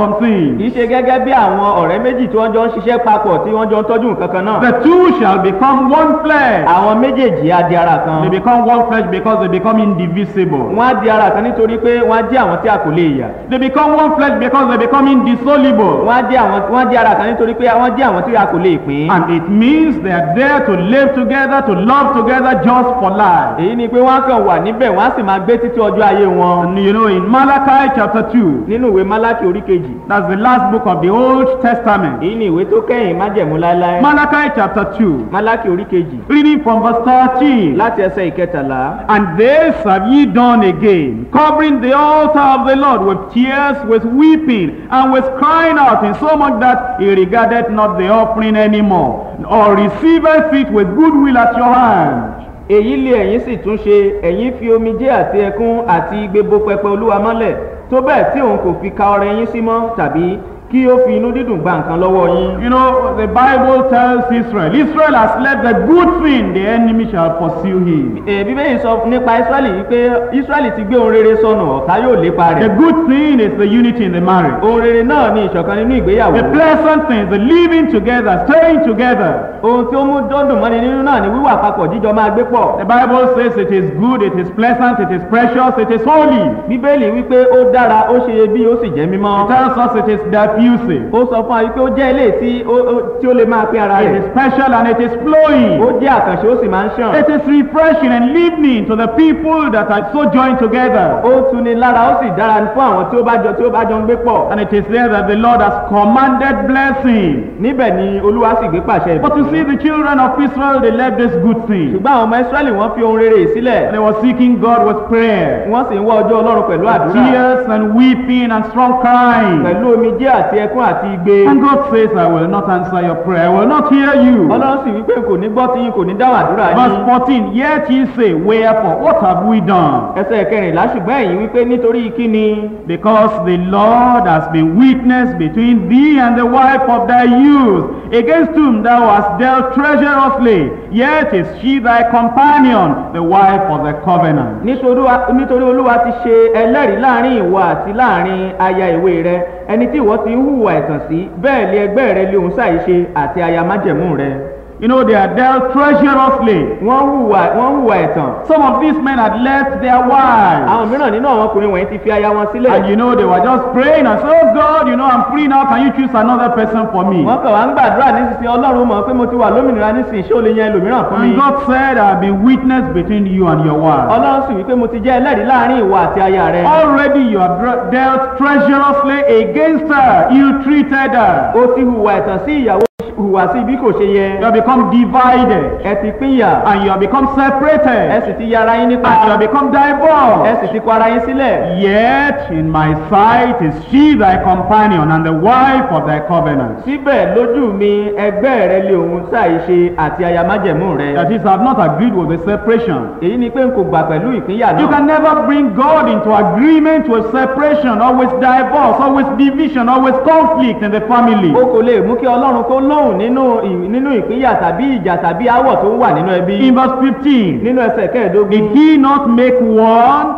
kì í ṣe gẹ́gẹ́ bí àwọn ọ̀rẹ́ méjì tí wọ́n jọ ń ṣiṣẹ́ papọ̀ tí wọ́n jọ ń tọ́jú nǹkan kan náà The two shall become one flesh. àwọn méjèèjì á di ara kan They become one flesh because they become indivisible. wọ́n á di ara kan nítorí pé wọ́n á jẹ́ àwọn tí a kò lè yà They become one flesh because they become indissoluble. wọ́n á jẹ́ àwọn wọ́n á di ara kan nítorí pé wọ́n jẹ́ àwọn tí a kò lè pín And it means they are there to live together, to love together just for life. èyí ni pé wọ́n kàn wà níbẹ̀ wọ́n á sì máa gbé títí ọjọ́ ayé wọn And you know, in Malachi chapter 2, nínú ìwé málákì orí kejì that's the last book of the Old Testament. èyí ni ìwé tó kẹ́yìn májẹ̀mú láéláé Malachi chapter 2, málákì orí kejì reading from verse 13. láti ẹsẹ̀ ìkẹtàlá And this have ye done again, covering the altar of the Lord with tears, with weeping, and with crying out, in so much that he regarded not the offering anymore, or receiveth it with goodwill at your hand. èyí lé ẹ̀yin sì tún ṣe ẹ̀yin fi omijé àti ẹkún àti igbe bo pẹpẹ olúwa mọ́lẹ̀ tó bẹ́ẹ̀ tí òun kò fi ka ọrẹ yín sí mọ́ tàbí kí ó fi inú dídùn gba nǹkan lọ́wọ́ yín. You know, the Bible tells Israel, Israel has left the good thing, the enemy shall pursue him. Bíbélì sọ nípa israẹli wípé israẹli ti gbé ohun rere sọnù ọ̀tá yóò lépa The rẹ̀. good thing is the unity in the marriage. ohun rere náà ni ìṣọ̀kan nínú ìgbéyàwó. The pleasant thing is the living together, staying together. ohun tí ó mú dọ́dùn mọ́ni nínú náà ni wíwà papọ̀ jíjọ máa gbé pọ̀. The Bible says it is good, it is pleasant, it is precious, it is holy. bíbélì wípé ó dára ó ṣe iyebíye ó sì jẹ́ It mímọ́. tells us it is diffusive. ó sọ fún wa wípé ó jẹ́ ilé tí ó ó- ó lè máa pín ara rẹ̀. is special and it is ó flowing. jẹ́ àkànṣe ó sì máa ń ṣàn. It is refreshing and living to the people that are so joined together. ó tuni lára ó sì dára fún àwọn tí ó bá jọ tí ó bá jọ ń gbé pọ̀. And it is there that the Lord has commanded blessing. níbẹ̀ ni olúwa sì gbé pàṣẹ But to see, the children of Israel, they left this good thing. ṣùgbọ́n àwọn ọmọ israẹli wọ́n fi ohun rere sílẹ̀. They were seeking God with prayer, wọ́n sì ń wá ọjọ́ ọlọ́run pẹ̀lú àdúrà. tears and weeping and strong crying. pẹ̀lú omijé àti ẹkún àti igbe. And God says, I will not answer your prayer, I will not hear you. ọlọ́run sì wípé kò ní gbọ́ tí yín kò ní dáhùn àdúrà Verse yín. 14, yet ye say, Wherefore, what have we done? ẹsẹ̀ kẹrìnlá ṣùgbọ́n ẹ̀yin wípé nítorí kíni. Because the Lord has been witness between thee and the wife of thy youth, against whom thou hast dealt treacherously, yet is she thy companion, the wife of the covenant. nítorí olúwa ti ṣe ẹlẹ́rìí láàárín ìwọ àti láàárín aya ìwé rẹ ẹni tí ìwọ ti ń hùwà ẹ̀tàn sí bẹ́ẹ̀ lé ẹgbẹ́ rẹ lé òun ṣàìṣe àti aya májẹ̀mú rẹ. You know, they are dealt treacherously. wọ́n hùwà wọ́n hùwà ẹ̀tàn. Some of these men had left their wives. àwọn mìíràn nínú àwọn ọkùnrin wọ̀nyí ti fi aya wọn sílẹ̀. And you know, they were just praying and say, Oh God, you know, I'm free now. Can you choose another person for me? wọ́n kàn wá ń gbàdúrà nísinsìnyí ọlọ́run mọ̀ pé mo ti wà lómìnira nísinsìnyí ṣé o lè yan ẹlòmíràn fún mi. And God said, I have been witness between you and your wife. ọlọ́run sì wípé mo ti jẹ́ ẹlẹ́rìí láàárín ìwọ àti aya rẹ. Already you have dealt treacherously against her. You treated her. ó ti hùwà ẹ̀tàn sí ìyàwó hùwà sí bí kò ṣe yẹ. You become divided. ẹ ti pínyà. And you become ẹ separated. sì ti yára yín nípa. And you become ẹ divorced. sì ti kọ ara yín sílẹ̀. Yet in my sight is she thy companion and the wife of thy covenant. síbẹ̀ lójú mi ẹgbẹ́ rẹ lé òun ṣàìṣe àti aya májẹ̀mú rẹ. That is, I have not agreed with the separation. èyí ni pé n kò gbà pẹ̀lú ìpínyà You náà. can never bring God into agreement with separation, with divorce, or with division, with conflict in the family. o kò lè mú kí ọlọ́run kó lóhùn ì- nínú ìpínyà tàbí ìjà tàbí áwọ̀ tó wà nínú ẹbí. In verse 15, nínú ẹsẹ̀ kẹẹ̀ẹ́dógún. did he not make one?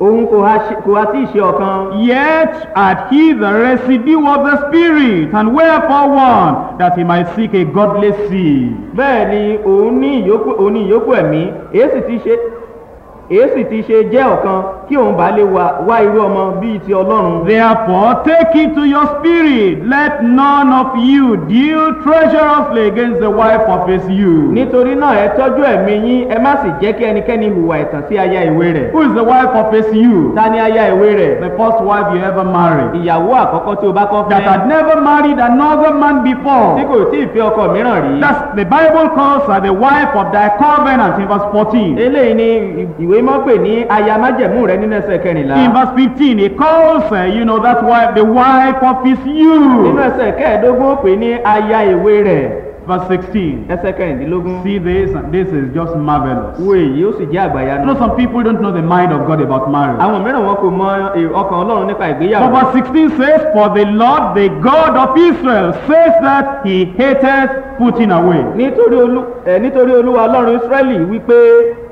òun kò ha ṣe- kò ha tí ì ṣe ọ̀kan. Yet had he the residue of the Spirit, and wherefore one, that he might seek a godly seed. bẹ́ẹ̀ ni òun ní ìyókù ẹ̀mí èyí sì ti ṣe èyí sì ti ṣe jẹ́ ọ̀kan kí òun bá lè wá irú ọmọ bíi ti ọlọ́run. Therefore, take it to your spirit. Let none of you deal treacherously against the wife of his youth. nítorí náà ẹ tọ́jú ẹ̀mí yín ẹ má sì jẹ́ kí ẹnikẹ́ni hùwà ẹ̀tàn sí aya ìwé rẹ̀. Who is the wife of his youth? ta ni aya ìwé rẹ̀? The first wife you ever married. ìyàwó àkọ́kọ́ tí o bá kọ́ That fẹ́ had never married another man tí before. kò tí ì fẹ́ ọkọ mìíràn rí. That's the Bible calls her the wife of thy covenant in verse 14. eléyìí ni ìwé mọ́ pè ní aya májẹ̀mú rẹ̀ nínú ẹsẹ̀ kẹrìnlá. In verse 15, he calls her, you know, that's why the wife of his nínú youth. ẹsẹ̀ kẹẹ̀ẹ́dógún pè ní aya ìwé rẹ̀. Verse 16. ẹsẹ̀ kẹrìndínlógún. See this, and this is just marvelous. wo èyí ó sì jẹ́ You know, some people don't know the mind of God about marriage. àwọn mìíràn wọn kò mọ ọkàn ọlọ́run nípa But ìgbéyàwó. verse 16 says, For the Lord, the God of Israel, says that he hated putting away. nítorí olú ẹ nítorí olúwa ọlọ́run israẹli wípé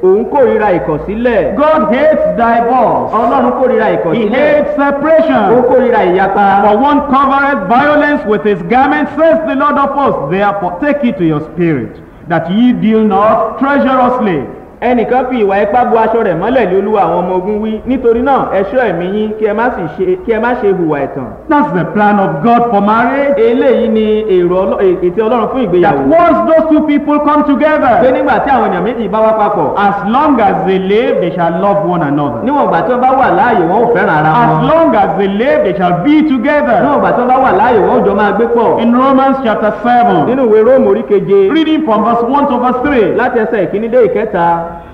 òun kórìíra ìkọ̀sílẹ̀. God hates divorce. ọlọ́run kórìíra He ìkọ̀sílẹ̀. hates ó separation. kórìíra ìyapa. For one covereth violence with his garment, says the Lord of hosts. Therefore, take it to your spirit, that ye deal not treacherously ẹnìkan fi ìwà ipá bu aṣọ rẹ̀ mọ́lẹ̀ olúwa àwọn ọmọ ogun wí nítorí náà ẹ ṣọ́ ẹ̀mí yín kí ẹ má sì ṣe kí ẹ má ṣe hùwà ẹ̀tàn. That's the plan of God for marriage. eléyìí ni èrò ètò ọlọ́run fún That ìgbéyàwó. once those two people come pé together, nígbà tí àwọn èèyàn méjì bá wá papọ̀ as long as they live, they shall love one another. níwọ̀n ìgbà tí wọ́n bá wà láàyè wọn ò fẹ́ràn ara As wọn. long as they live, they shall be together. níwọ̀n ìgbà tí wọ́n bá wà láàyè wọn ò jọ máa gbé pọ̀. In Romans chapter 7, nínú ìwé róòmù orí keje reading from verse 1 to verse 3. láti ẹsẹ̀ ìkíní dé ìkẹta.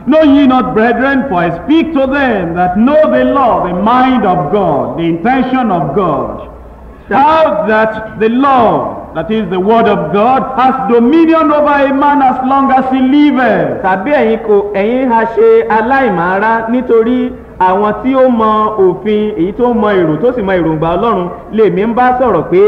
Know ye not, brethren, for I speak to them that know the law, the mind of God, the intention of God. How that the law, that is the word of God, has dominion over a man as long as he liveth. tàbí ẹ̀yin kò ẹ̀yin ha ṣe aláìmọ̀ara nítorí àwọn tí ó mọ òfin èyí tó mọ èrò tó sì mọ èròǹgbà ọlọ́run lèmi ń bá sọ̀rọ̀ pé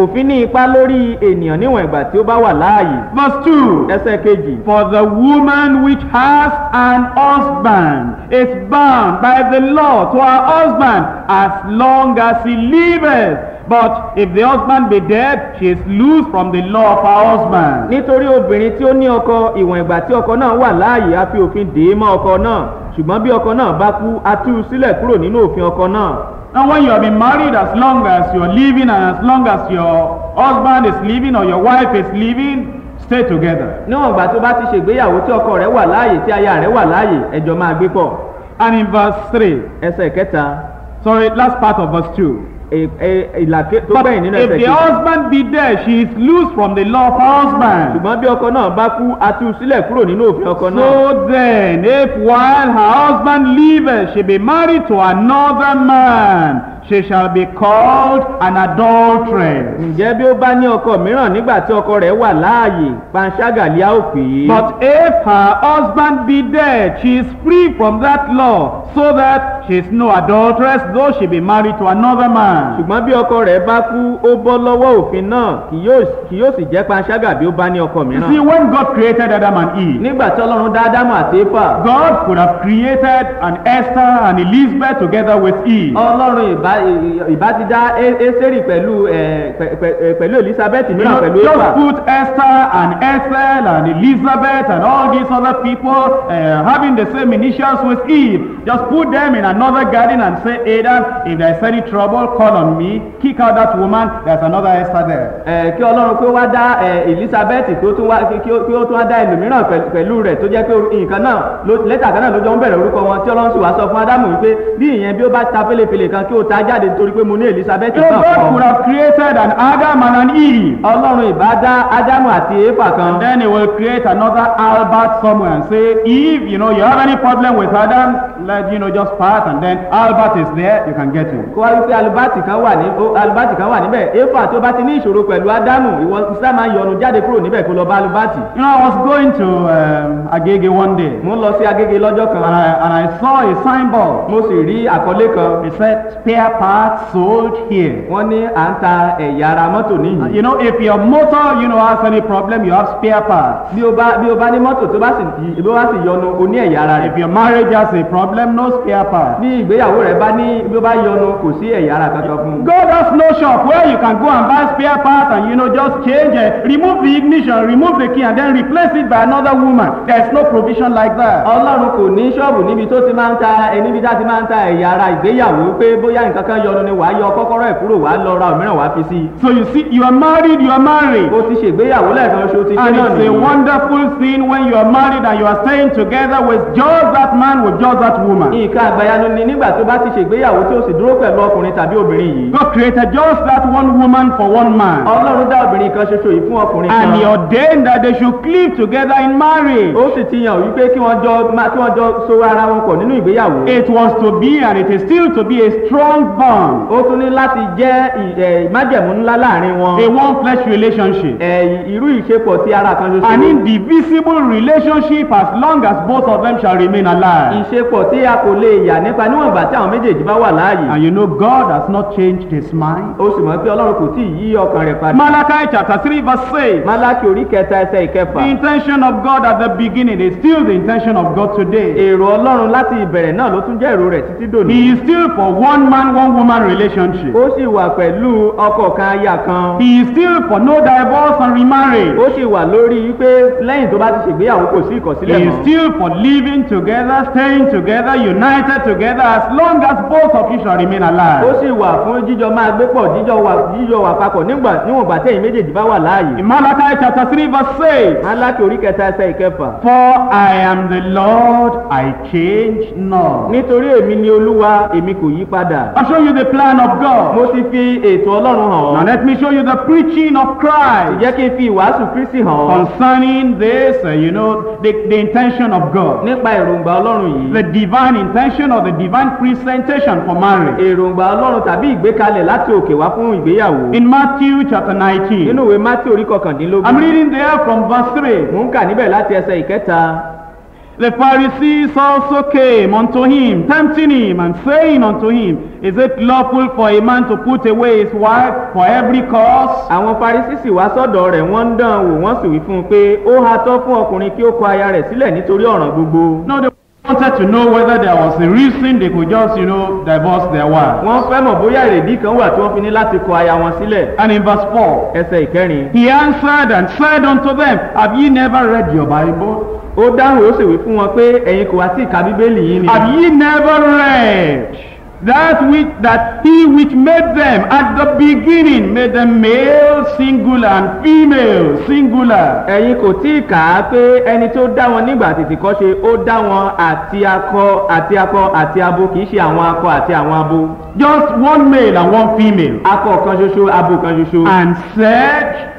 òfin ní ipa lórí ènìyàn níwọ̀n ìgbà tí ó bá wà láàyè. Verse 2. ẹsẹ̀ kejì. For the woman which has an husband is bound by the law to her husband as long as he liveth. But if the husband be dead, she is loose from the law of her husband. nítorí obìnrin tí ó ní ọkọ ìwọ̀n ìgbà tí ọkọ náà wà láàyè á fi òfin dè é mọ́ ọkọ náà ṣùgbọ́n bí ọkọ náà bá kú á tú u sílẹ̀ kúrò nínú òfin ọkọ náà. Now, when you have been married, as long as you're living and as long as your husband is living or your wife is living, stay together. níwọ̀n ìgbà tó bá ti ṣègbéyàwó tí ọkọ rẹ̀ wà láàyè tí aya rẹ̀ wà láàyè ẹjọ́ máa gbé pọ̀. And in verse 3, ẹsẹ̀ kẹta sorry, last part of verse 2. Ìlà tó gbẹ̀yìn nínú if ẹsẹ̀ the kejì. husband be dead, she is loose from the law of her husband. ṣùgbọ́n bí ọkọ náà bá kú á tú sílẹ̀ kúrò nínú òfin ọkọ náà. So then, if while her husband liveth, she be married to another man, she shall be called an adulteress. ǹjẹ́ bí ó bá ní ọkọ mìíràn nígbà tí ọkọ rẹ̀ wà láàyè panṣágà lé a ó pè é. But if her husband be dead, she is free from that law, so that she is no adulteress, though she be married to another man. ṣùgbọ́n bí ọkọ rẹ̀ bá kú ó bọ́ lọ́wọ́ òfin náà kì yóò sì jẹ́ panṣágà bí ó bá ní ọkọ mìíràn. see, when God created Adam and Eve, nígbà tí ọlọ́run dá ádámù àti éfà God could have created an Esther and Elizabeth together with Eve. ọlọ́run ìbá ìbá ti dá ésérì pẹ̀lú pẹ̀lú elizabeth mìíràn pẹ̀lú éfà. just put Esther and Ethel and Elizabeth and all these other people uh, having the same initials with Eve. Just put them in another garden and say, Adam, if there's any trouble, call on me. Kick out that woman. There's another Esther there. ẹ kí ọlọ́run kí ó wá dá elizabeth kí ó tún wá kí ó tún wá dá ẹlòmíràn pẹ̀lú- rẹ̀ tó jẹ́ pé nǹkan náà lẹ́tà kan náà ló jọ ń bẹ̀rẹ̀ orúkọ wọn tí ọlọ́run sì wá sọ fún ádámù wípé bí ìyẹn bí ó bá ta fẹ́lẹ́fẹ́lẹ́ kan kí ó ta jáde nítorí pé mo ní elizabeth náà God fún ọ. have created an Adam and an Eve. ọlọ́run ìbá dá ádámù àti éfà kan then he will create another Albert somewhere and say, Eve, you know, you have any problem with Adam, let you know, just part. And then Albert is there, you can get him. kó wá wípé alubati kan wà ní alubati kan wà níbẹ̀ éfà tó bá ti ní ìṣòro pẹ̀lú ádámù ìwọ sísá máa yọnu jáde kúrò níbẹ̀ kó lọ bá alubati. You know, I was going to um, Agege one day. mo ń lọ sí agége lọ́jọ́ kan And I, and I saw a signboard. mo sì rí àkọlé kan It said spare parts sold here. wọ́n ní à ń ta ẹ̀yà ara mọ́tò níyì. You know, if your motor, you know, has any problem, you have spare parts. bí o bá bí o bá ní mọ́tò tó bá sì bí o bá sì yọnu o ní ẹ̀yà ara If rẹ̀. your marriage has a problem, no spare parts. bí ìgbéyàwó rẹ̀ bá ní bí o bá yọnu kò sí ẹ̀yà ara kankan fún. God has no shop where you can go and buy spare parts and, you know, just change it, remove the ignition, remove the key, and then replace it by another woman. There's no provision like that. ọlọ́run kò ní ṣọ́ọ̀bù níbi tó ti máa ń ta ẹ níbi tá ti máa ń ta ẹ̀yà ara ìgbéyàwó pé bóyá nǹkan kan yọnu ni wàá yọ kọ́kọ́rọ́ ẹ̀ kúrò wàá lọ ra òmíràn wàá fi sí i. So you see, you are married, you are married. o ti ṣègbéyàwó lẹ́ẹ̀kan oṣù ti ṣe And náà it's a nìyí. wonderful thing when you are married and you are staying together with just that man, with just that woman. nǹkan àgbàyanu ni nígbà tó bá ti ṣègbéyàwó tí o sì dúró pẹ̀lú ọkùnrin tàbí obìnrin yìí. God created just that one woman for one man. ọlọ́run dá obìnrin kan ṣoṣo yìí fún ọkùnrin kan. And he ordained that they should cleave together in marriage. ó sì ti yàn wípé kí wọ́n jọ kí wọ́n jọ so ara wọn pọ̀ nínú ìgbéyàwó. It was to be and it is still to be a strong bond, ó tún ní láti jẹ́ ì- ẹ̀, májẹ̀mú ńlá láàárín wọn. a one flesh relationship, irú ìṣepọ̀ tí ara kan ṣoṣo. an indivisible relationship as long as both of them shall remain alive. ìṣepọ̀ tí a kò lè yà nípa níwọ̀n ìgbà tí àwọn méjèèjì bá wà láàyè And you know God has not changed his mind. ó sì mọ̀ pé ọlọ́run kò tí ì yí ọkàn rẹ̀ padà Malachi chapter 3 verse 6. málákì orí kẹta ẹsẹ̀ ìkẹfà The intention of God at the beginning is still the intention of God today. èrò ọlọ́run láti ìbẹ̀rẹ̀ náà ló tún jẹ́ èrò rẹ̀ títí dòní He is still for one man, one woman relationship. ó sì wà pẹ̀lú ọkọ kan aya kan He is still for no divorce and remarriage. ó sì wà lórí wípé lẹ́yìn tó bá ti ṣègbéyàwó kò sí He ìkọ̀sílẹ̀ is mọ́ still for living together, staying together, united together, as long as both of you shall remain ó alive. sì wà fún jíjọ máa gbé pọ̀ jíjọ wà jíjọ wà papọ̀ nígbà níwọ̀n ìgbà tẹ̀yìn méjèèjì bá wà láàyè Malachi chapter 3 verse 6. málákì orí kẹta ẹsẹ̀ ìkẹfà For I am the Lord, I change not. nítorí èmi ni olúwa èmi kò yí padà I'll show you the plan of mo God. ti fi ètò ọlọ́run hàn Now let me show you the preaching of Christ jẹ́ kí n fi ìwàásù kristi hàn ọ́ concerning this, uh, you know, the, the intention of God. nípa èròǹgbà ọlọ́run yìí The divine intention or the divine presentation for marriage. èròǹgbà ọlọ́run tàbí ìgbékalẹ̀ láti òkè wá fún ìgbéyàwó In Matthew chapter 19, nínú ìwé mátí orí kọkàndínlógún I'm reading there from verse 3. mò ń kà níbẹ̀ láti ẹsẹ̀ ìkẹta The Pharisees also came unto him, tempting him, and saying unto him, Is it lawful for a man to put away his wife for every cause? àwọn farisísì wá sọ́dọ̀ rẹ̀ wọ́n ń dán an wò wọ́n sì wí fún un pé ó ha tọ́ fún ọkùnrin kí ó kọ aya rẹ̀ sílẹ̀ nítorí ọ̀ràn gbogbo wanted to know whether there was a reason they could just, you know, divorce their wife. wọ́n fẹ́ mọ̀ bóyá èrèdí kan wà tí wọ́n fi ní láti kọ aya wọn sílẹ̀ And in verse 4, ẹsẹ̀ ìkẹrin he answered and said unto them, Have ye never read your Bible? ó dáhùn ó sì wí fún wọn pé ẹ̀yin kò wá sí ìka bíbélì yìí ni Have ye never read that which that he which made them at the beginning made them male singular and female singular? ẹ̀yin kò tí ì kà á pé ẹni tó dá wọn nígbà tètè kọ́ ṣe ó dá wọn àti akọ àti akọ àti abo kì í ṣe àwọn akọ àti àwọn abo Just one male and one female. akọ kan ṣoṣo abo kan ṣoṣo And said,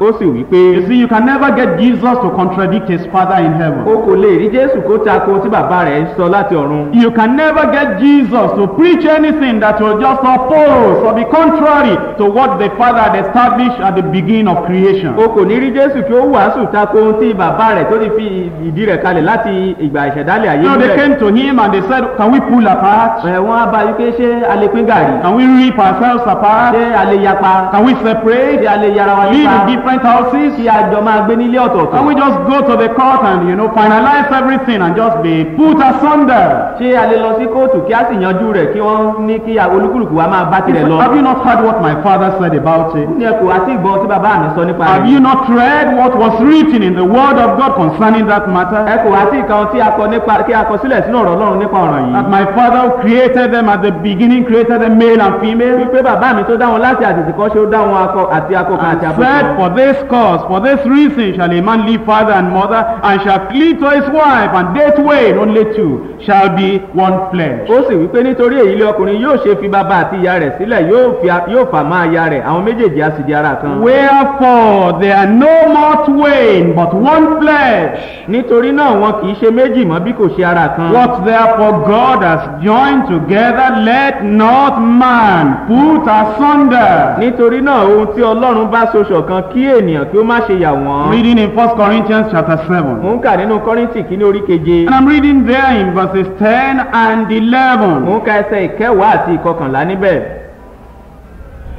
ó sì wí pé You see, you can never get Jesus to contradict his Father in o heaven. kò lè rí jésù kó tako tí bàbá rẹ̀ ń sọ láti ọ̀run You can never get Jesus to preach anything that will just oppose or be contrary to what the Father had established at the beginning of creation. o kò ní rí jésù kí ó wàásù tako ohun tí bàbá rẹ̀ tó ti fi ìdí rẹ̀ kalẹ̀ láti ìgbà ìṣẹ̀dálẹ̀ ayé Now they nílẹ̀ came to him and they said, Can we pull apart? ẹ̀ wọ́n á bá yí pé ṣé a lè pín gàrí Can we rip ourselves apart? ṣé a lè yapa Can we ṣé separate? a lè yára wa Live nípa in different houses? kí a jọ máa gbé nílé ọ̀tọ̀ọ̀tọ̀ Can we just go to the court and, you know, finalize everything and just be put asunder? ṣé a lè lọ sí kóòtù kí a sì yanjú rẹ̀ kí wọ́n ní kí olúkúlùkù wa máa bá tirẹ̀ lọ. Have you not heard what my father said about it? ní ẹkùn àti ìgbọ́n tí bàbá mi sọ nípa Have rẹ̀. you not read what was written in the word of God concerning that matter? ẹkùn àti ìkan tí a kọ nípa kí a kọ sílẹ̀ sínú ọ̀rọ̀ ọlọ́run nípa ọ̀ràn That yìí. my father who created them at the beginning created them male and female? wípé bàbá mi tó dá wọn láti àtìsí kan ṣe ó dá wọn akọ àti akọ kan àti And abo said, kan. For this cause, for this reason shall a man leave father and mother, and shall cleave to his wife, and they twain, only two, shall be one flesh. ó sì wípé nítorí èyí lé ọkùnrin yóò ṣe fi bàbá àti ìyá rẹ̀ sílẹ̀ yóò fà má aya rẹ̀ àwọn méjèèjì á sì di ara kan. Wherefore they are no more twain, but one flesh. nítorí náà wọn kì í ṣe méjì mọ́ bí kò ṣe ara kan. What therefore God has joined together, let not man put asunder. nítorí náà ohun tí ọlọ́run bá so ṣọ̀kan kí ènìyàn kí ó má ṣe yà wọ́n. Reading in 1 Corinthians chapter 7. mò ń kà nínú kọ́rìntì kìíní orí keje. And I'm reading there in verses 10 and 11. mò ń ka ẹsẹ̀ ìkẹwàá àti ìkọkànlá níbẹ̀.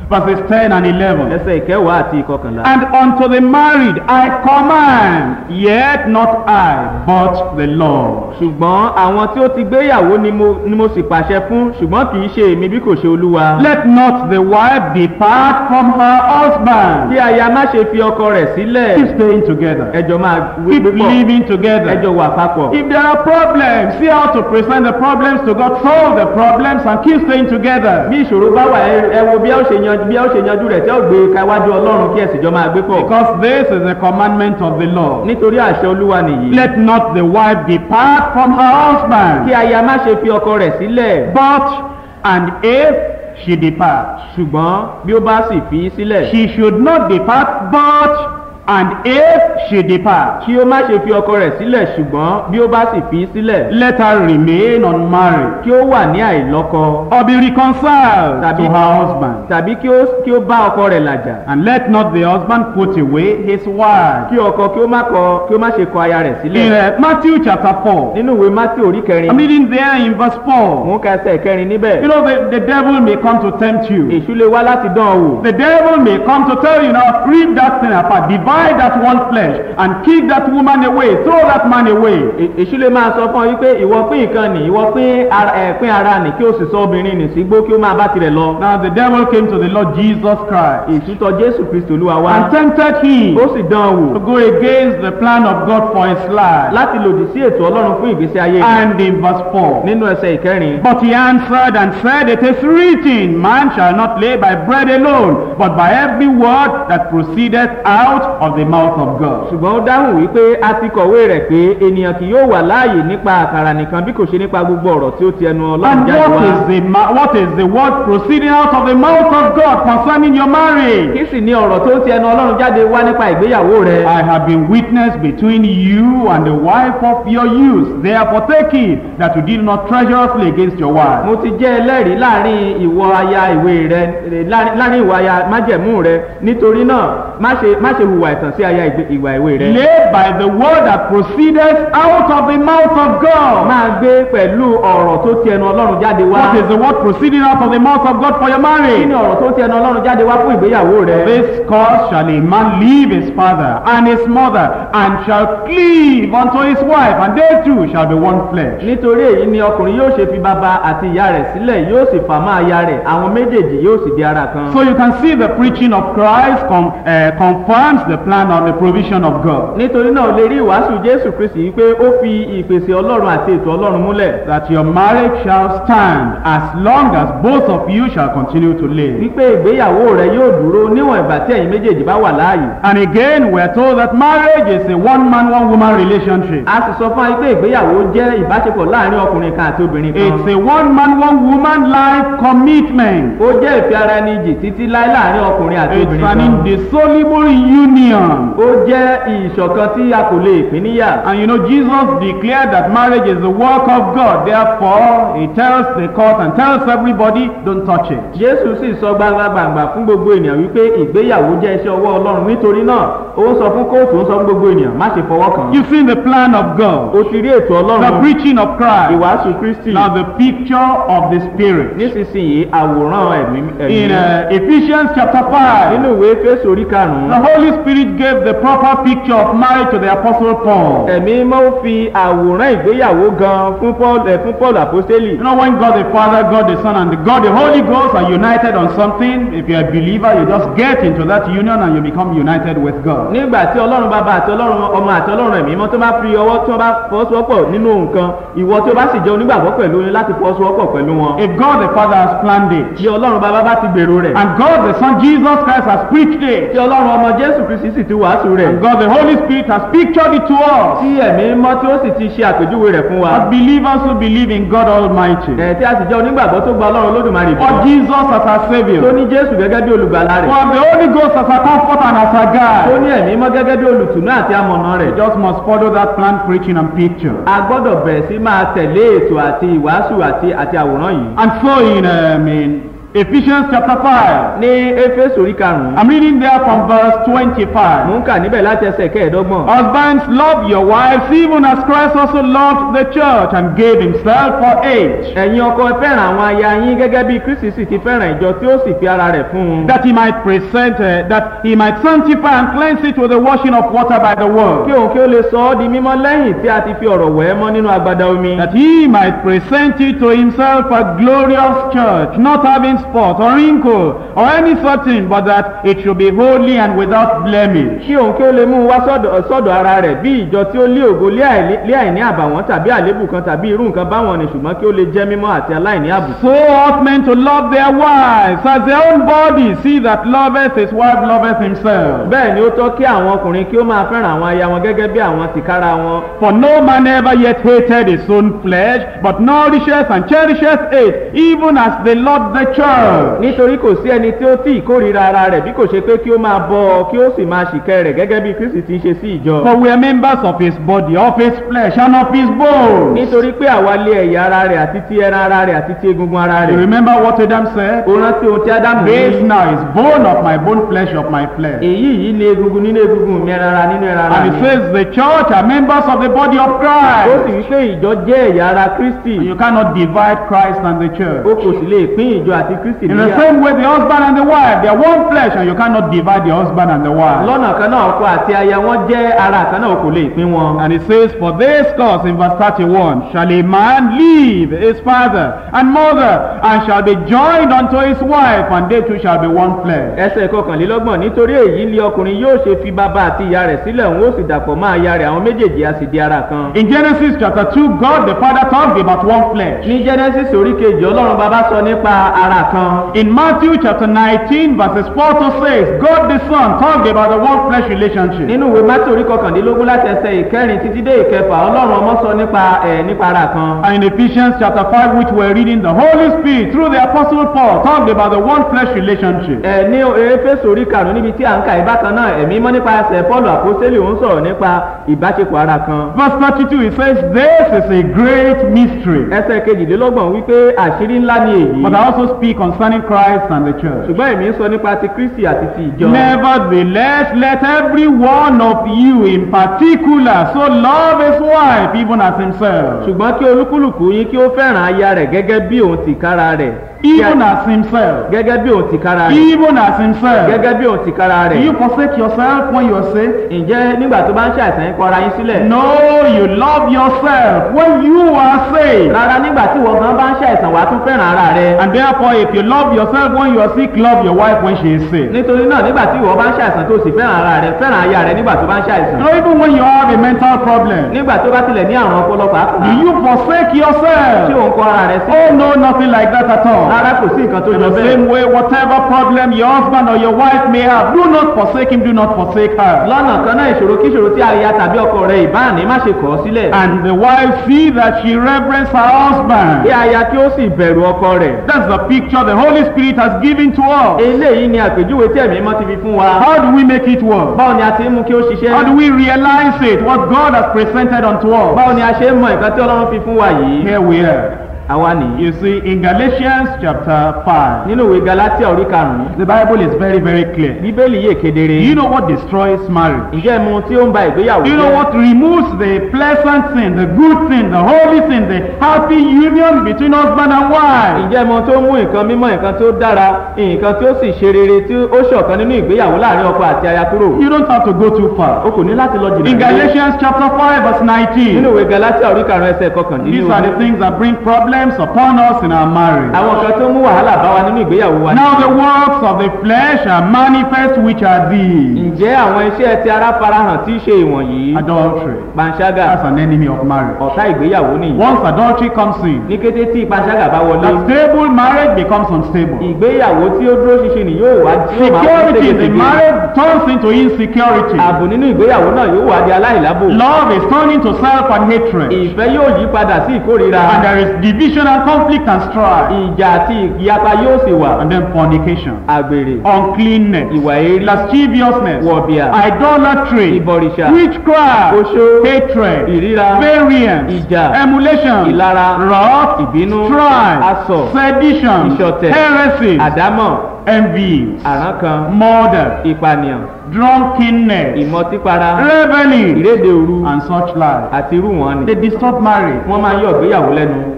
Verses 10 and 11. ẹsẹ̀ ìkẹwàá àti ìkọkànlá. And unto the married I command, yet not I, but the Lord. ṣùgbọ́n àwọn tí ó ti gbéyàwó ni mo ni mo sì pàṣẹ fún ṣùgbọ́n kì í ṣe èmi bí kò ṣe olúwa. Let not the wife depart from her husband. kí aya má ṣe fi ọkọ rẹ̀ Keep sílẹ̀. staying together. ẹjọ́ máa Keep gbé pọ̀ living together. ẹjọ́ wà papọ̀. If there are problems, see how to present the problems to God, solve the problems, and keep staying together. bí ìṣòro bá wà ẹ wo bí a ó ṣe yanjú bí a ó ṣe yanjú rẹ̀ tí a ó gbé ka iwájú ọlọ́run kí ẹ̀sìn jọ máa gbé pọ̀. Because this is the commandment of the Lord. nítorí àṣẹ olúwa nìyí. Let not the wife depart from her kí husband. aya má ṣe fi ọkọ rẹ̀ sílẹ̀. But, and if she depart, ṣùgbọ́n bí ó bá sì fi í sílẹ̀. she should not depart, but And if she depart, kí ó má ṣe fi ọkọ rẹ̀ sílẹ̀ ṣùgbọ́n bí ó bá sì fi sílẹ̀ let her remain unmarried kí ó wà ní àìlọ́kọ or be reconciled Tàbí- to her husband. tàbí kí ó kí ó bá ọkọ rẹ̀ làjà And let not the husband put away his wife. kí ọkọ kí ó má kọ kí ó má ṣe kọ aya rẹ̀ In sílẹ̀ uh, Matthew chapter 4, nínú ìwé mátí orí kẹrin I'm reading there in verse 4. òun ka ẹsẹ̀ kẹrin níbẹ̀ You know, the, the devil may come to tempt you. èṣù lè wá láti dán ọ wò The devil may come to tell you now, rip that thing apart, divide that one flesh, and kick that woman away, throw that man away. Èṣù lè máa sọ fún ọ wípé ìwọ pín nǹkan nì ìwọ pín ara ẹ pín ara nì kí o sì sọ obìnrin nì sígbó kí ó máa bá tirẹ̀ lọ. Now the devil came to the Lord Jesus Christ. Èṣù tọ̀ jésù kristu olúwa wá. And tempted him ó sì dán to wò. go against the plan of God for his life. láti lòdì sí ètò ọlọ́run fún ìgbésí ayé rẹ̀. And in verse 4, nínú ẹsẹ̀ ìkẹrin. But he answered and said, It is written, Man shall not live by bread alone, but by every word that proceedeth out of the mouth of God. ṣùgbọ́n ó dáhùn wípé a ti kọ̀wé rẹ̀ pé ènìyàn kì yóò wà láàyè nípa àkàrà nìkan bí kò ṣe nípa gbogbo ọ̀rọ̀ tí ó ti ẹnu ọlọ́run And jáde what wá is the what is the word proceeding out of the mouth of God concerning your marriage? kí sì ni ọ̀rọ̀ tó ti ẹnu ọlọ́run jáde wá nípa ìgbéyàwó rẹ̀ I have been witness between you and the wife of your youth. Therefore take it that you deal not treacherously against your wife. mo ti jẹ́ ẹlẹ́rìí láàárín ìwọ aya ìwé rẹ láàárín ìwọ aya májẹ̀mú rẹ nítorí náà má ṣe hùwà ìtàn sí ìgbé- ìwà ìwé rẹ. Live by the word that proceedeth out of the mouth of God. máa gbé pẹ̀lú ọ̀rọ̀ tó ti ẹnu ọlọ́run jáde wá. What is the word proceeding out of the mouth of God for your kí ni marriage? ọ̀rọ̀ tó ti ẹnu ọlọ́run jáde wá fún ìgbéyàwó rẹ. This cause shall a man leave his father and his mother and shall cleave unto his wife, and they two shall be one flesh. nítorí èyí ni ọkùnrin yóò ṣe fi bàbá àti ìyá rẹ̀ sílẹ̀ yóò sì fà máa ya rẹ̀ àwọn méjèèjì yóò sì di ara kan. So you can see the preaching of Christ com- uh, confirms the plan of the provision of God. nítorí náà lè rí ìwàásù jésù kristi yìí pé ó fi ìpèsè ọlọ́run àti ètò ọlọ́run múlẹ̀. That your marriage shall stand as long as both of you shall continue to live. wípé ìgbéyàwó rẹ yóò dúró níwọ̀n ìgbà tí ẹ̀yin méjèèjì bá wà láàyè. And again, we're told that marriage is a one man, one woman relationship. a sì sọ fún wa pé ìgbéyàwó jẹ́ ìbáṣepọ̀ láàárín ọkùnrin kan àti obìnrin kan. It's a one man, one woman life commitment. ó jẹ́ ìfẹ́ ara ẹni jì títí láé láàárín ọkùnrin àti It's obìnrin an kan. indissoluble union. Ó jẹ́ ìṣọ̀kan tí a kò lè pín níyà. And you know, Jesus declared that marriage is the work of God. Therefore, he tells the court and tells everybody, don't touch it. jésù sì sọ gbangba gbangba fún gbogbo ènìyàn wípé ìgbéyàwó jẹ́ iṣẹ́ ọwọ́ ọlọ́run nítorí náà ó sọ fún kóòtù ó sọ fún gbogbo ènìyàn má ṣe fọwọ́ kàn. You've seen the plan of God, ó ti rí ètò the ọlọ́run preaching of Christ, ìwàásù kristi now the picture of the Spirit. nísinsìnyí àwòrán ẹ̀mí In ẹ̀mí. uh, Ephesians chapter 5, nínú ìwé fésù orí the karùn-ún Holy Spirit gave the proper picture of marriage to the Apostle Paul. ẹ̀mí mọ́ ó fi àwòrán ìgbéyàwó gan fún paul ẹ̀ fún paul àpọ́sítélì. You know, when God the Father, God the Son, and the God the Holy Ghost are united on something, if you're a believer, you just get into that union and you become united with God. nígbà tí ọlọ́run bàbá àti ọlọ́run ọmọ àti ọlọ́run ẹ̀mí mọ́ tó bá fi ọwọ́ wọ́n bá fọwọ́sowọ́pọ̀ nínú nǹkan ìwọ tí ó bá sì jẹ́ onígbàgbọ́ pẹ̀lú ní láti fọwọ́sowọ́pọ̀ pẹ̀lú wọn. If God the Father has planned it, tí ọlọ́run bàbá bá ti gbèrò rẹ̀ and God the Son Jesus Christ has preached it, tí ọlọ́run ọmọ jésù kristi sì ti wàásù rẹ̀ and God the Holy Spirit has pictured it to us, tí ẹ̀mí mọ́ tí ó sì ti ṣe àpèjúwe rẹ̀ fún wa. as believers who believe in God Almighty, ẹ̀ tí a sì jẹ́ onígbàgbọ́ tó gba ọlọ́run olódùmarè or bọ̀ Jesus as our tó Savior, ní jésù gẹ́gẹ́ bí olùgbàlà rẹ̀ or the Holy Ghost as our comfort and as our tó guide. ní ẹ̀mí mọ́ gẹ́gẹ́ bí olùtùnú àti amọ̀nà rẹ̀. You just must follow that plan, preaching, and picture. a gbọ́dọ̀ bẹ̀rẹ̀ sí máa tẹ̀lé ètò àti ìwàásù àti àti àwòrán yìí. And so in, um, in Ephesians chapter 5, ní éfésù orí karùn-ún I'm reading there from verse 25. mò ń kà níbẹ̀ láti ẹsẹ̀ kẹẹ̀ẹ́dọ́gbọ̀n. Husbands, love your wives even as Christ also loved the church and gave himself for it, ẹ̀yin ọkọ fẹ́ràn àwọn aya yín gẹ́gẹ́ bí kristi sì ti fẹ́ràn ìjọ tí ó sì fi ara rẹ̀ fún un. that he might present, uh, that he might sanctify and cleanse it with the washing of water by the kí word, òun kí ó lè sọ ọ́ di mímọ́ lẹ́yìn tí a ti fi ọ̀rọ̀ wẹ̀ ẹ́ mọ́ nínú agbada omi. that he might present it to himself a glorious church, not having spot or wrinkle or any such thing, but that it should be holy and without blemish. kí òun kí ó lè mú un wá sọ́dọ̀ ara rẹ̀ bí ìjọ tí ó lé ògo lé àìní àbàwọ́n tàbí àlébù kan tàbí irú nǹkan báwọn ni ṣùgbọ́n kí ó lè jẹ́ mímọ́ àti aláìní àbùkù. So men to love their wives as their own bodies. See that loveth his wife loveth himself. bẹ́ẹ̀ ni ó tọ́ kí àwọn ọkùnrin kí ó máa fẹ́ràn àwọn aya wọn gẹ́gẹ́ bí àwọn tìkára wọn. For no man ever yet hated his own flesh, but nourisheth and cherisheth it, even as the Lord the church. Nítorí kò sí ẹni tí ó tí ì kórìíra ara rẹ̀ bí kò ṣe pé kí ó máa bọ ọ kí ó sì máa ṣìkẹ́ rẹ̀ gẹ́gẹ́ bí kristi ti ń ṣe sí ìjọ. For we are members of his body, of his flesh, and of his bones. nítorí pé àwa lé ẹ̀yà ara rẹ̀ àti ti ẹran ara rẹ̀ àti ti egungun ara You rẹ̀. remember what Adam said? ó rántí ohun tí This ní. now is bone of my bone, flesh of my flesh. èyí yìí ni egungun nínú egungun mi ẹran ara nínú ẹran ara And mi. it says the church are members of the body of ó sì Christ. wí pé ìjọ jẹ́ ẹ̀yà ara kristi. And you cannot divide Christ and the church. kò sì lè pín ìjọ àti kristi In the same way, the husband and the wife, they are one flesh, and you cannot divide the husband and the wife. lọ́nà kan náà ọkọ àti aya wọn jẹ́ ara kan náà kò lè pín wọn. And it says, For this cause, in verse 31, shall a man leave his father and mother, and shall be joined unto his wife, and they two shall be one flesh. ẹsẹ̀ kọkànlélọ́gbọ̀n nítorí èyí ni ọkùnrin yóò ṣe fi bàbá àti ìyá rẹ̀ sílẹ̀ òun ó sì dàpọ̀ mọ́ aya rẹ̀ àwọn méjèèjì á sì di ara kan. In Genesis chapter 2, God the Father talked about one flesh. ní genesis orí kejì ọlọ́run bàbá sọ nípa ara kan. In Matthew chapter 19, verses 4 to 6, God the Son talked about the one flesh relationship. nínú ìwé mátí orí kọkàndínlógún láti ẹsẹ̀ ìkẹrin títí dé ìkẹfà ọlọ́run ọmọ sọ nípa ẹ̀ nípa ara kan. And in Ephesians chapter 5, which we're reading, the Holy Spirit, through the Apostle Paul, talked about the one flesh relationship. ẹ ní efésù orí karùn-ún níbi tí à ń ka ìbákan náà ẹ̀mí mọ́ nípa ẹsẹ̀ paul àpọ́sẹ́lì òun sọ̀rọ̀ nípa ìbáṣepọ̀ ara kan. Verse 32, it says, This is a great mystery. ẹsẹ̀ kejìlélọ́gbọ̀n wípé àṣírí ńlá ni èyí. But I also speak concerning Christ and the church. ṣùgbọ́n èmi ń sọ nípa ti kristi àti ti ìjọ. Nevertheless, let every one of you in particular so love his wife even as himself. ṣùgbọ́n kí olúkúlùkù yín kí ó fẹ́ràn aya rẹ̀ gẹ́gẹ́ bí òun ti kára rẹ̀. Even as himself. gẹ́gẹ́ bí òun ti kára rẹ̀. Even as himself. gẹ́gẹ́ bí òun ti kára rẹ̀. you forsake yourself when you are sick? ǹjẹ́ nígbà tó bá ń ṣàìsàn kọra yín sílẹ̀. No, you love yourself when you are saved. rárá nígbà tí wọ́n gan bá ń ṣàìsàn wàá tún fẹ́ràn ara rẹ̀. And therefore, if you love yourself when you are sick, love your wife when she is sick. nítorí náà nígbà tí ìwọ bá ń ṣàìsàn tó sì fẹ́ràn ara rẹ̀ fẹ́ràn aya rẹ̀ nígbà tó bá ń ṣàìsàn. So even when you have a mental problem, nígbà tó bá tilẹ̀ ní àrùn ọpọlọ pàápàá. do you forsake yourself? òun kọ ara rẹ̀ sí. Oh no, nothing like that at all. Rárá kò sí nǹkan tó In jọ the bẹ́ẹ̀. same way, whatever problem your husband or your wife may have, do not forsake him, do not forsake her. lọ́nà kan náà ìṣòro kíṣòro tí aya tàbí ọkọ rẹ̀ ìbáàní má ṣe kọ̀ ọ́ sílẹ̀. And the wife see that she reverence her kí husband. aya kí ó sì bẹ̀rù ọkọ rẹ̀. That's the picture the Holy Spirit has given to us. eléyìí ni àpèjúwe tí ẹ̀mí mọ́ ti fi fún wa. How do we make it work? báwo ni a ti mú kí ó How ṣiṣẹ́. do we realize it? What God has presented unto us. báwo ni a ṣe mọ nǹkan tí ọlọ́run fi fún wa yìí. Here we are. Àwa nìyí. You see, in Galatians chapter 5, nínú ìwé galatia orí karùn-ún the Bible is very, very clear. bíbélì yé kedere. You know what destroys marriage? ǹjẹ́ mu tí ó ń ba ìgbéyàwó Do you know what removes the pleasant thing, the good thing, the holy thing, the happy union between husband and wife? ǹjẹ́ mo tó mú nǹkan mímọ́ nǹkan tó dára nǹkan tí ó sì ṣe rere tí ó ṣọ̀kan nínú ìgbéyàwó láàárín ọkọ àti aya kúrò. You don't have to go too o far. kò ní láti lọ jìnnà. In Galatians chapter 5, verse nínú 19, ìwé galatia orí karùn-ún ẹsẹ̀ these are kọkàndínlógún. the things that bring problems upon us in our marriage. àwọn kan tó mú wàhálà bá wa nínú ìgbéyàwó wa. Now the works of the flesh are manifest, which are these ǹjẹ́ àwọn iṣẹ́ ti ara farahàn tí í ṣe ìwọ̀nyí. adultery. panṣágà That's an enemy of marriage. ọ̀tá ìgbéyàwó nìyí. Once adultery comes in, ní kété tí panṣágà bá wọlé. that stable marriage becomes unstable. ìgbéyàwó tí ó dúró ṣinṣin ni yóò wá yóò máa fún Security in the marriage turns into insecurity. ààbò nínú ìgbéyàwó náà yóò wá di aláìlábò. Love is turning to self and hatred. ìfẹ́ yóò yí padà sí ìkórira. And there is division and conflict and strife. ìjà àti ìyapa yóò sì wà. And then fornication, àgbèrè. Uncleanness, ìwà èrí lasciviousness, wọ̀bìà. Idolatry, ìbọ̀rìṣà. Witchcraft, oṣó. Hatred, ìríra. Variance, ìjà. Emulation, ìlara. Wrath, ìbínú. Strife, asọ̀. Sedition, ìṣọ̀tẹ̀. Heresies, àdámọ̀. Envy, àránkàn murder, ìpànìyàn. Drunkenness, ìmọtípara. Reveling, ìrédè òru and such like. àti irú wọn ni. They disturb marriage. wọ́n máa ń yọ ìgbéyàwó lẹ́nu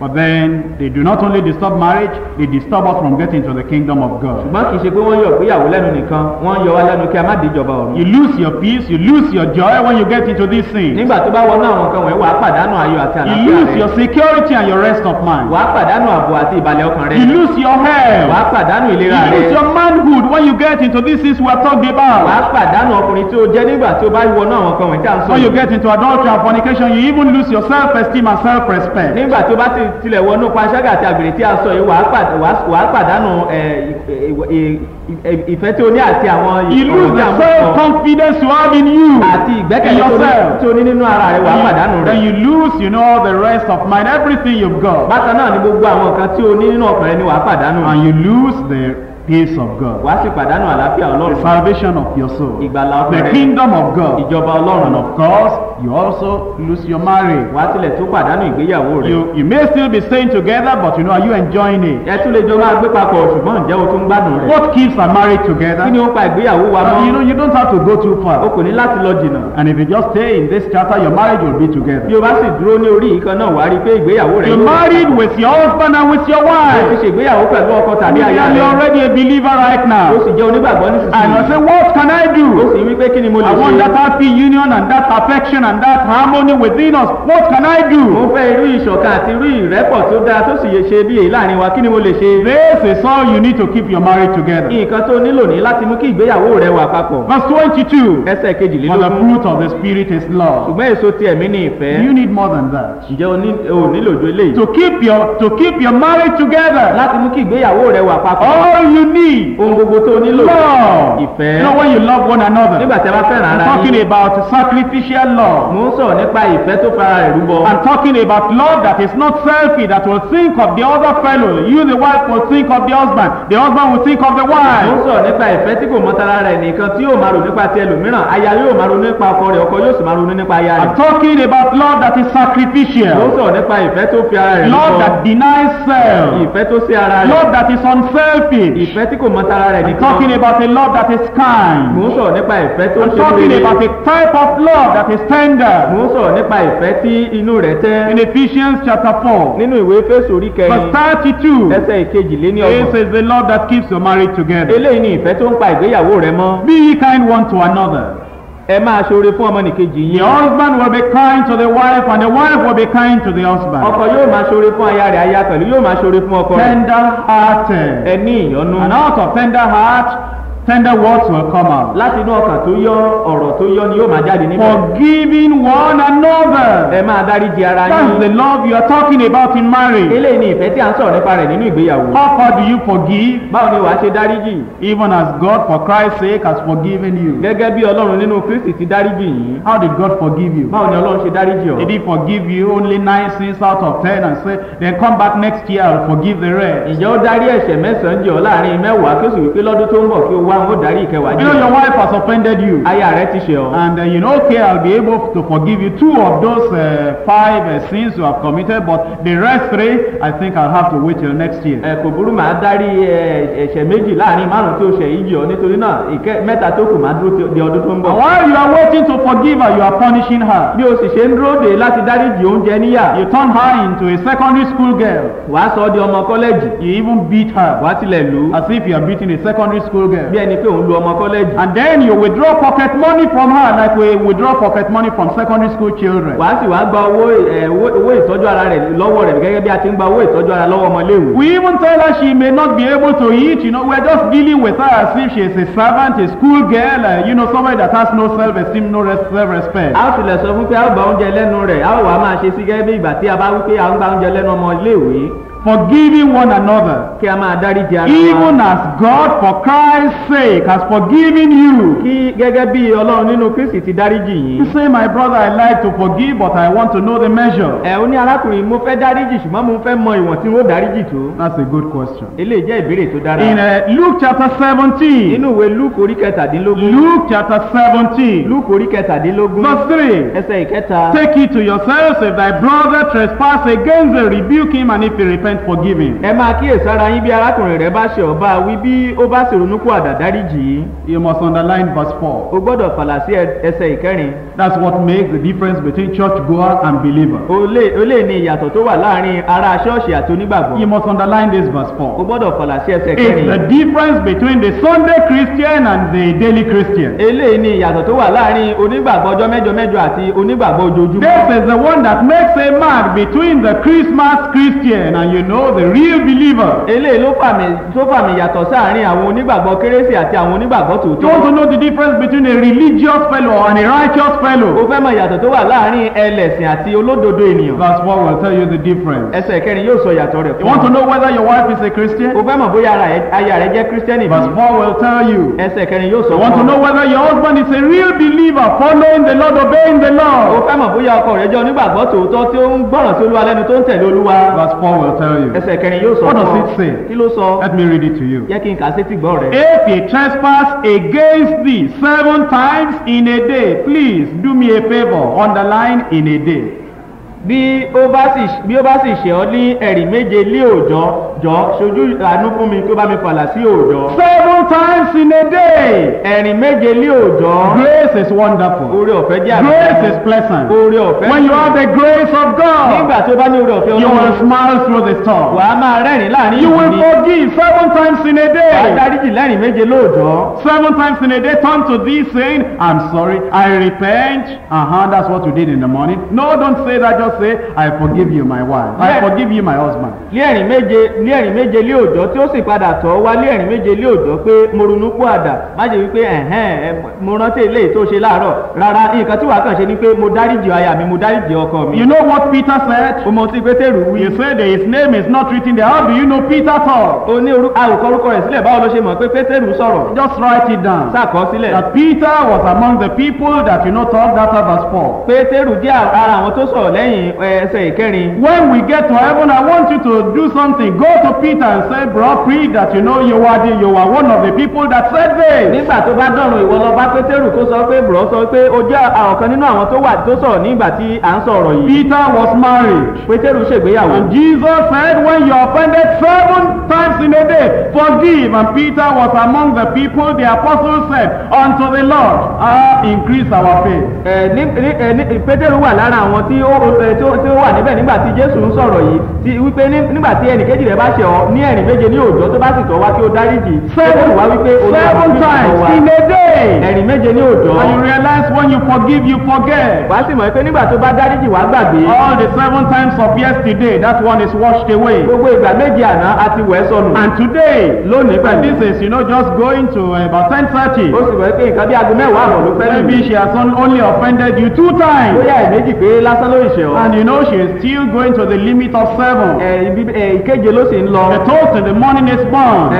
But then they do not only disturb marriage, they disturb us from getting to the kingdom of God. ṣùgbọ́n kì í ṣe pé wọ́n yọ ìgbéyàwó lẹ́nu nìkan wọ́n yọ wá lẹ́nu kí a má déjọba ọ̀run You lose your peace, you lose your joy when you get into these things. nígbà tó bá wọnú àwọn nǹkan wọ̀nyí wàá pàdánù ayọ̀ àti You àlàáfíà lose rẹ your security and your rest of mind. wàá pàdánù ààbò àti ìbàlẹ̀ ọkàn rẹ You lose your wàá health. pàdánù You ìlera lose rẹ your manhood when you get into these things we are talking wàá about. pàdánù ọkùnrin tí o jẹ́ nígbà tí o bá wọnú àwọn kan wọ̀nyí tí a ń sọ When you get into adultery and fornication, you even lose your self-esteem and self-respect. nígbà tí o bá ti tilẹ̀ wọnú panṣágà àti àgbèrè tí a sọ yìí wàá pàd- wàá- wàá pàdánù ìfẹ́ tí o ní àti àwọn You lose the sọ. self-confidence you have in you. àti ìgbẹ́kẹ̀lé tí o ní nínú ara rẹ wàá pàdánù rẹ̀. you lose, you know, the rest of mind, everything you've got. bákan náà ni gbogbo àwọn nǹkan tí o ní nínú ọkàn rẹ ni wàá pàdánù. And you lose the peace of God. wàá sì pàdánù àlàáfíà The ọlọ́run. salvation of your soul. ìgbàlá The rẹ. kingdom of God. ìjọba And ọlọ́run. of course, you also lose your marriage. wàá tilẹ̀ tún pàdánù ìgbéyàwó rẹ. You, you may still be staying together, but you know, are you enjoying it? ẹ tún lè jọ máa gbé papọ̀ ṣùgbọ́n ǹjẹ́ o tún gbádùn rẹ̀. What keeps a marriage together? kí ni ó pa ìgbéyàwó wa Uh, you know, mọ́? you don't have to go too o far. kò ní láti lọ jìnnà. And if you just stay in this chapter, your marriage will be bí together. o bá sì dúró ní orí yìí kan náà wàá rí i pé ìgbéyàwó rẹ You're married with your husband and with your o ti wife. ṣègbéyàwó pẹ̀lú ọkọ tàbí aya rẹ. already a believer right o now. sì jẹ́ onígbàgbọ́ And I nísinsìnyí. say, what can I o do? sì wí pé kí ni mo lè I want that ṣe. happy union and that affection and that harmony within us. What can I mo do? fẹ́ irú ìṣọ̀kan àti irú ìrẹ́pọ̀ tó dáa tó sì yẹ ṣe bí èyí láàárín wa kí ni mo lè ṣe. This is all you need to keep your marriage together. nǹkan tó nílò ní láti mú kí ìgbéyàwó rẹ wà papọ̀. Verse 22. ẹsẹ̀ For the kejìlélógún. fruit of the Spirit is love. ṣùgbọ́n èso ti ẹ̀mí ni ìfẹ́. You need more than that. ǹjẹ́ o ní- o nílò ju eléyìí. To keep your to keep your marriage together. láti mú kí ìgbéyàwó rẹ wà papọ̀. All you need ohun gbogbo tó nílò. love. ìfẹ́. You know when you love one another. nígbà tí a bá fẹ́ràn ara talking yín. about sacrificial love. Mo ń sọ̀rọ̀ nípa ìfẹ́ tó fara rẹ̀ rúbọ. I'm talking about love that is not selfish, that will think of the other fellow. You, the wife, will think of the husband. The husband will think of the mo ń wife. sọ̀rọ̀ nípa ìfẹ́ tí kò mọ tara rẹ̀ nìkan tí yóò máa rò nípa ti ẹlòmíràn aya yóò máa ronú nípa ọkọ rẹ̀ ọkọ yóò sì máa ronú nípa aya I'm rẹ̀. talking about love that is mo ń sacrificial. sọ̀rọ̀ nípa ìfẹ́ tó fi ara rẹ̀ Love rúbọ. that denies self. ìfẹ́ tó sí ara rẹ̀. Love that is unselfish. ìfẹ́ tí kò mọ tara rẹ̀ I'm nìkan. talking about a love that is mo kind. ń sọ̀rọ̀ nípa ìfẹ́ tó I'm ṣe talking rere. about a type of love that is tender. Mo ń sọ̀rọ̀ nípa ìfẹ́ tí inú rẹ̀ tẹ́. In Ephesians chapter 4, nínú ìwé fésù orí verse kẹrin 32, ẹsẹ̀ ìkejì lé ní this ọgbọ̀n. is the love that keeps your marriage together. eléyìí ni ìfẹ́ tó ń pa ìgbéyàwó rẹ mọ́. Be ye kind one to another. ẹ máa ṣoore fún ọmọnìkejì The yín. husband will be kind to the wife, and the wife will be kind to the husband. ọkọ yóò máa ṣoore fún aya rẹ̀ aya pẹ̀lú yóò máa ṣoore fún ọkọ rẹ̀. Tender hearted. ẹ ní ìyọ́nú. And out of tender heart, tender words will come out. láti inú ọkàn tó yọ ọ̀rọ̀ tó yọ ni yóò máa jáde níbẹ̀. Forgiving one another. ẹ máa dáríji ara That's the yín. love you are talking about in marriage. eléyìí ni ìfẹ́ tí a ń sọ̀rọ̀ nípa rẹ̀ nínú ìgbéyàwó. How far do you forgive? báwo ni wàá ṣe dáríjì? Even as God, for Christ's sake, has forgiven you. gẹ́gẹ́ bí ọlọ́run nínú kristi ti dáríjì yín. How did God forgive you? báwo ni ọlọ́run ṣe dáríjì ọ́? Did he forgive you only nine sins out of ten and say, then come back next year, I'll forgive the rest? ǹjẹ́ ó dárí ẹ̀ṣẹ̀ mẹ́sàn-án jì ọ́ láàárín mẹ́wàá kí ó sì wípé lọ́dún tó ń bọ̀ kí ó wá ń ó dárí ìkẹwàá You jì know, your wife has offended you. aya rẹ̀ ti ṣe ọ́. And uh, you know, okay, I'll be able to forgive you two of those uh, five uh, sins you have committed, but the rest three, I think I'll have to wait till next year. ẹ kò burú màá dárí ẹ̀ṣẹ̀ méjì láàárín márùn tí ó ṣẹ̀ yìí jì ọ́ nítorí náà ìkẹ́ mẹ́ta tó kù máa dúró di ọdún tó ń bọ̀. while you are waiting to forgive her, you are punishing her. bí o sì ṣe ń dúró dè láti dáríjì oúnjẹ níyà You turn her into a secondary school girl. wàá sọ ọ́ di ọmọ kọ́lẹ́jì You even beat her wàá tilẹ̀ lù as if you are beating a secondary school bí girl. Ẹni pé òun lu ọmọ kọ́lẹ́jì. And then you withdraw pocket money from her like we withdraw pocket money from secondary school children. wàá sì wàá gba owó owó ìtọ́jú ara rẹ̀ lọ́wọ́ rẹ̀ gẹ́gẹ́ bí a ti ń gba owó ìtọ́jú ara lọ́wọ́ ọmọléèwé. We even tell her she may not be able to eat. You know, we're just dealing with her as if she is a servant, a school girl, uh, you know, somebody that has no self-esteem, no res- self-respect. a tilẹ̀ sọ fún pé a ó gba oúnjẹ lẹ́nu rẹ̀ a ó wàá máa ṣe sí gẹ́gẹ́ bí ìgbà tí a bá wí pé a ń gba oúnjẹ lẹ́nu ọmọ iléèwé Forgiving one another. kí a máa dáríjì ara wa. Even as God, for Christ's sake, has forgiven you. kí gẹ́gẹ́ bí ọlọ́run nínú kristi ti dáríjì You yín. say, my brother, I like to forgive, but I want to know the measure. ẹ ó ní arákùnrin mo fẹ́ dáríjì ṣùgbọ́n mo fẹ́ mọ ìwọ̀n tí n ó dáríjì tó. That's a good question. eléyìí jẹ́ ìbéèrè tó dára. In uh, Luke chapter 17, nínú ìwé luke orí kẹtàdínlógún. Luke chapter 17, luke orí kẹtàdínlógún. verse 3. ẹsẹ̀ ìkẹta. Take it to yourselves if thy brother trespass against thee, rebuke him, and if he repent, forgive him. ẹ máa kíyèsára yín bí arákùnrin rẹ bá ṣe ọba wí bí ó bá sì ronú kó àdàdáríjì yìí. You must underline verse 4. o gbọ́dọ̀ fàlà sí ẹsẹ̀ ìkẹrin. That's what makes the difference between churchgoer and believer. o lè o lè ní ìyàtọ̀ tó wà láàárín ará ṣọ́ọ̀ṣì àti You onígbàgbọ́. must underline this verse o 4. gbọ́dọ̀ fàlà sí ẹsẹ̀ It's the kẹrin. difference between the Sunday Christian and the daily Christian. eléyìí ní ìyàtọ̀ tó wà láàárín onígbàgbọ́ ọjọ́ mẹ́jọ mẹ́jọ àti onígbàgbọ́ ojoojúmọ́. This is the one that makes a mark between the Christmas Christian and you you know the real believer. eléyìí ló fàmì tó fàmì yàtọ̀ sáàrin àwọn onígbàgbọ́ kérésì àti àwọn onígbàgbọ́ You want tòótọ́ to know the difference between a religious fellow and a righteous o fellow. fẹ́ mọ ìyàtọ̀ tó wà láàárín ẹlẹ́sìn àti olódodo ènìyàn Verse 4 will tell you the difference. ẹsẹ̀ kẹrin yóò sọ ìyàtọ̀ rẹ̀ You fún want to know whether your wife is a Christian? o fẹ́ mọ̀ bóyá aya rẹ jẹ́ bí Verse 4 will tell you. ẹsẹ̀ kẹrin yóò sọ You want to fún know whether your husband is a real believer, following the Lord, obeying the o Lord. fẹ́ mọ̀ bóyá ọkọ rẹ jẹ́ onígbàgbọ́ tòótọ́ tí ó ń gbọ́ràn sí olúwa lẹ́nu tó ń tẹ̀lé olúwa Verse 4 will tell you. ẹsẹ̀ kẹrin yóò sọ What fún does ọ it say? kí ló sọ Let me read it to you. jẹ́ kí n kà á sétí gbọ́ rẹ. If he trespass against thee seven times in a day, please do me a favor, underline in a day. bí ó bá sì ṣe ọ ní ẹ̀rí méje lé òòjọ́ jọ ṣojú àánú fún mi kí ó bá mi fàlà sí òòjọ́ Seven times in a day. ẹ̀rí méje lé òòjọ́ Grace is wonderful. oore ọ̀fẹ́ jẹ́ Grace is pleasant. oore ọ̀fẹ́ When you have the grace of nígbà God, tí ó bá ní oore ọ̀fẹ́ you will ọlọ́run smile through the wà storm. á máa rẹ́rìn láàárín You will forgive seven times in a wà á day. dáríjì lẹ́rìn méje lóòjọ́ Seven times in a day, turn to thee saying, I'm sorry, I repent. Uh-huh, that's what you did in the morning. No, don't say that, just say, I forgive you, my wife. I forgive you, my husband. lẹ́rìn méje lẹ́rìn méje lé òòjọ́ tí ó sì padà tọ́ wá lẹ́rìn méje lé òòjọ́ pé mo ronú kú àdà má jẹ́ wípé ẹ̀hẹ́n mo rántí eléyìí tó ṣe láàárọ̀ rárá nǹkan tí wàá kàn ṣe ni pé mo dáríjì aya mi mo dáríjì ọkọ mi. You know what Peter said? o mọ tí pétérù wí. You said that his name is not written there. How do you know Peter talk? o ní orúkọ àwòkọ orúkọ rẹ̀ sílẹ̀ báwo ló ṣe mọ̀ pé pétérù sọ̀rọ̀ Just write it down. sàkọ́ sílẹ̀. That Peter was among the people that you know talked after verse 4. pétérù jẹ́ ara àwọn tó sọ̀rọ̀ lẹ́yìn ẹsẹ̀ ìkẹrin. When we get to heaven, I want you to do something. Go to Peter and say, Bro, preach that you know you are, the, you are one of the people that said this. nígbà tó bá dọ̀rùn ìwọ lọ bá pétérù kó sọ pé bùrọ̀ sọ pé o jẹ́ nínú àwọn tó wà tó sọ̀rọ̀ nígbà tí à ń sọ̀rọ̀ yìí. Peter was married. pétérù ṣègbéyàwó. And Jesus said, when you offended seven times in a day, forgive. And Peter was among the people, the apostles said, unto the Lord, ah, increase our faith. ẹ ní ní pétérù wà lára àwọn tí ó wà níbẹ̀ nígbà tí jésù ń sọ̀rọ̀ yìí wípé ní- nígbà tí ẹnìkejì rẹ̀ bá ṣe ọ ní ẹ̀rìn méje ní òòjọ́ tó bá sì tọ́ wá kí ó dáríjì Seven times in a day. ẹ̀rìn méje ní òòjọ́ And you realize when you forgive, you forget. wá sì mọ̀ pé nígbà tó bá dáríjì wá gbàgbé All the seven times of yesterday, that one is washed away. gbogbo ìgbà méje àná a ti wẹ̀ sọnù And today, lónìí pẹ̀lú this is, you know, just going to uh, about 10.30. ó sì mọ̀ pé nǹkan bí aago mẹ́wàá àbọ̀ ló fẹ́ lù Maybe she has on- only offended you two times. bóyá ẹ̀ méjì pé lásán ló ìṣẹ̀ ọ́ And you know she is still going to the limit of seven. ẹ̀ ìkeje ló sì ń lọ The toast in the morning is born.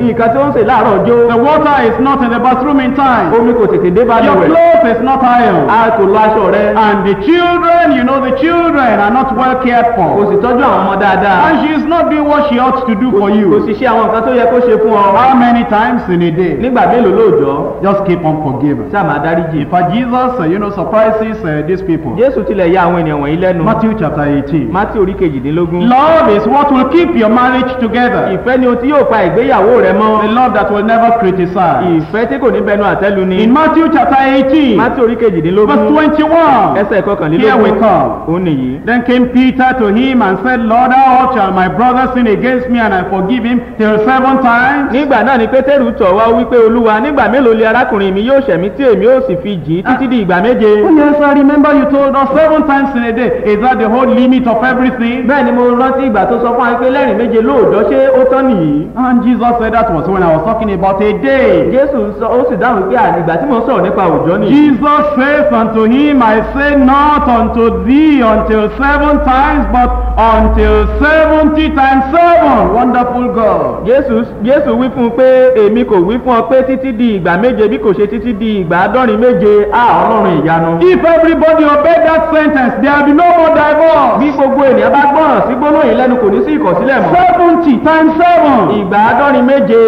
nǹkan tí ń sè láàárọ̀ jó The water is not in the bathroom in time. omi kò tètè dé bá Your lùwẹ̀ clothes is not ironed. a kò lọ aṣọ rẹ And the children, you know, the children are not well cared kò for. sì tọ́jú àwọn ọmọ dáadáa And she is not doing what she ought to do for kò you. sì ṣe àwọn nǹkan tó yẹ kó ṣe fún ọ How many times in a day? nígbà mélòó lóòjọ́ Just keep on forgiving. sáà máa dáríjì In fact, Jesus, uh, you know, surprises uh, these people. jésù tilẹ̀ ya àwọn ènìyàn wọ̀nyí lẹ́nu Matthew chapter 18. mátí orí kejìdínlógún Love is what will keep your marriage together. ìfẹ́ ni ohun tí yóò pa ìgbéyàwó rẹ mọ́ love that will never criticize. ìfẹ́ tí kò ní bẹnu àtẹ́lu ni In Matthew chapter 18, mátí orí kejìdínlógún verse 21, ẹsẹ̀ here we kọkànlélógún come. òun nìyí Then came Peter to him and said, Lord, how oft shall my brother sin against me and I forgive him till seven times? nígbà náà ni pétérù tọ̀ wá wípé olúwa nígbà mélòó lè arákùnrin mi yóò ṣẹ̀mí tí èmi ó sì fi jì í títí di ìgbà méje Oh, yes, I remember you told us seven times in a day. Is that the whole limit of everything? bẹ́ẹ̀ ni mo rántí ìgbà tó sọ fún wa pé lẹ́rìn méje lóòjọ́ ṣé ó tán nìyí And Jesus said that was when I was talking about a day. jésù sọ ó sì dáhùn pé àní ìgbà tí mo sọ̀rọ̀ nípa òòjọ́ nìyí Jesus says unto him, I say not unto thee until seven times, but until seventy times seven. Wonderful God. jésù jésù wí fún un pé èmi kò wí fún ọ pé títí di ìgbà méje bí kò ṣe títí di ìgbà àádọ́rin méje á ọlọ́run ìyanu. If everybody obeyed that sentence, there will be no more bí divorce. gbogbo ènìyàn bá gbọ́ràn sí gbólóhùn yìí lẹ́nu kò ní sí ìkọ̀sílẹ̀ mọ́. Seventy times seven. ìgbà àádọ́rin méje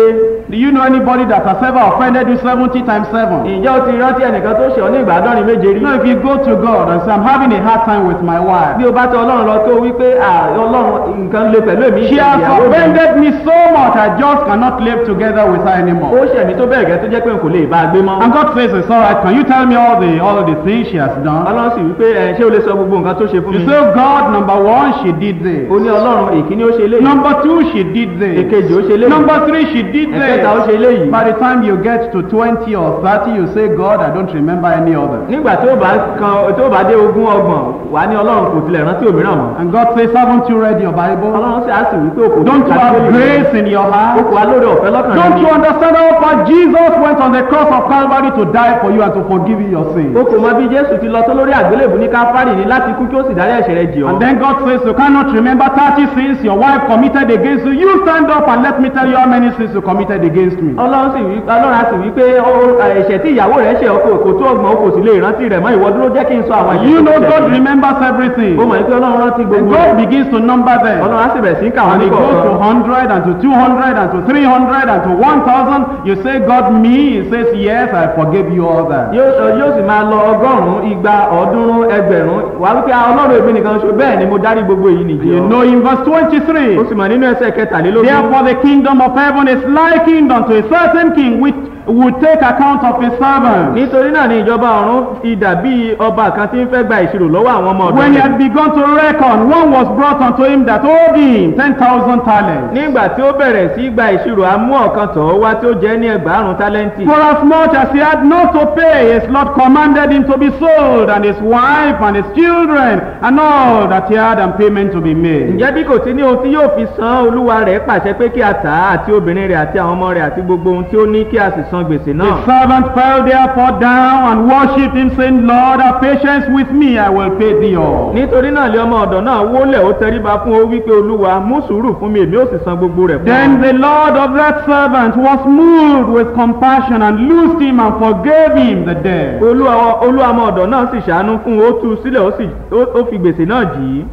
Do you know anybody that has ever offended you seventy times seven? ìjọ ti rántí ẹnìkan tó ṣe ọ ní ìgbà àádọ́rin méje rí. You know, if you go to God and say, I'm having a hard time with my wife. bí o bá tẹ ọlọ́run lọ tó wí pé "Ah, ọlọ́run nǹkan le pẹ̀lú èmi She has ìyàwó mi." offended me so much, I just cannot live together with her ó anymore. ṣẹ̀mí tó bẹ̀rẹ̀ gẹ́ tó jẹ́ pé n kò lè bá a gbé mọ́. And God says, it's all right. Can you tell me all the all the things she has done? ọlọ́run sì wí pé "Ẹ, ṣé o lè sọ gbogbo nǹkan tó ṣe fún You mi. say, oh God, number one, she did this. ó ní ọlọ́run èkíní ó ṣe lé Number two, she did this. èkejì ó ṣe lé Number three, she did this. Ẹlẹ́ẹ̀kẹta ó ṣe eléyìí By the time you get to 20 or 30, you say, God, I don't remember any other. nígbà tó bá kan tó bá dé ogún ọgbọ̀n wà ní ọlọ́run kò tilẹ̀ rántí òmíràn mọ́ And God says, haven't you read your Bible? ọlọ́run sì á sì wí pé òkò Don't you have grace in your heart? kò wá lórí ọ̀fẹ́ lọ́kàn Don't rẹ̀ you understand how far Jesus went on the cross of Calvary to die for you and to forgive you your sins? o kò mọ bí jésù ti lọ tó lórí àgbélébù ní káfárì ní láti kú kí ó sì dárí ẹ̀ṣẹ̀ rẹ̀ jì ọ́ And then God says, You cannot remember 30 sins your wife committed against you. You stand up and let me tell you how many sins you committed against me. ọlọ́run sì wí ọlọ́run sì wí pé ẹ̀ṣẹ̀ tí ìyàwó rẹ̀ ṣẹ̀ ọkọ̀ kò tó ọgbọ̀n kò sì lè rántí rẹ̀ mọ́ ìwọ dúró jẹ́ kí n sọ àwọn ẹ̀ṣẹ̀ You know God remembers everything. ó mọ̀ pé ọlọ́run rántí And gbogbo God rẹ̀ begins to number them. ọlọ́run á sì bẹ̀rẹ̀ sí í kà wọ́n And ní it goes to 100 and to 200 and to 300 and to 1000. You say, God, me? He says, Yes, I forgive you all that. yóò sì máa lọ ọgọ́rùn-ún igba ọ̀ọ́dúnrún ẹgbẹ̀rún wà wípé "Ah, ọlọ́run èmi nìkan ṣo bẹ́ẹ̀ ni mo dárí gbogbo èyí nìjì You know in verse 23. ó sì mọ̀ nínú ẹsẹ̀ kẹtàlélógún Therefore, the kingdom of heaven is likened unto a certain king which would take account of his servants. nítorí náà ni ìjọba ọ̀run ti dàbí ọba kan tí ń fẹ́ gba ìṣirò lọ́wọ́ àwọn ọmọ ọ̀dọ́ When he had begun to reckon, one was brought unto him that owed him 10,000 talents. nígbà tí ó bẹ̀rẹ̀ sí gba ìṣirò amú ọ̀kan tọ̀ wá tí ó jẹ́ ní ẹgbàárùn tálẹ́ǹtì For as much as he had not to pay, his Lord commanded him to be sold, and his wife, and his children, and all that he had, and payment to be made. ǹjẹ́ bí kò sí ní ohun tí yóò fi san olúwa rẹ̀ pàṣẹ pé kí a tà á àti obìnrin rẹ̀ àti àwọn ọmọ rẹ̀ àti gbogbo ohun tí ó ní kí a sì san gbèsè The náà servant fell therefore down and worshipped him, saying, Lord, have patience with me, I will pay thee all. nítorí náà lé ọmọ ọ̀dọ̀ náà wólẹ̀ ó tẹríba fún ó wípé olúwa mú sùúrù fún mi èmi ó sì san gbogbo rẹ̀ fún Then ọ. the Lord of that servant was moved with compassion and loosed him and forgave him the debt. olúwa olúwa ọmọ ọ̀dọ̀ náà sì ṣàánú fún ó tú sílẹ̀ ó sì ó fi gbèsè náà jì í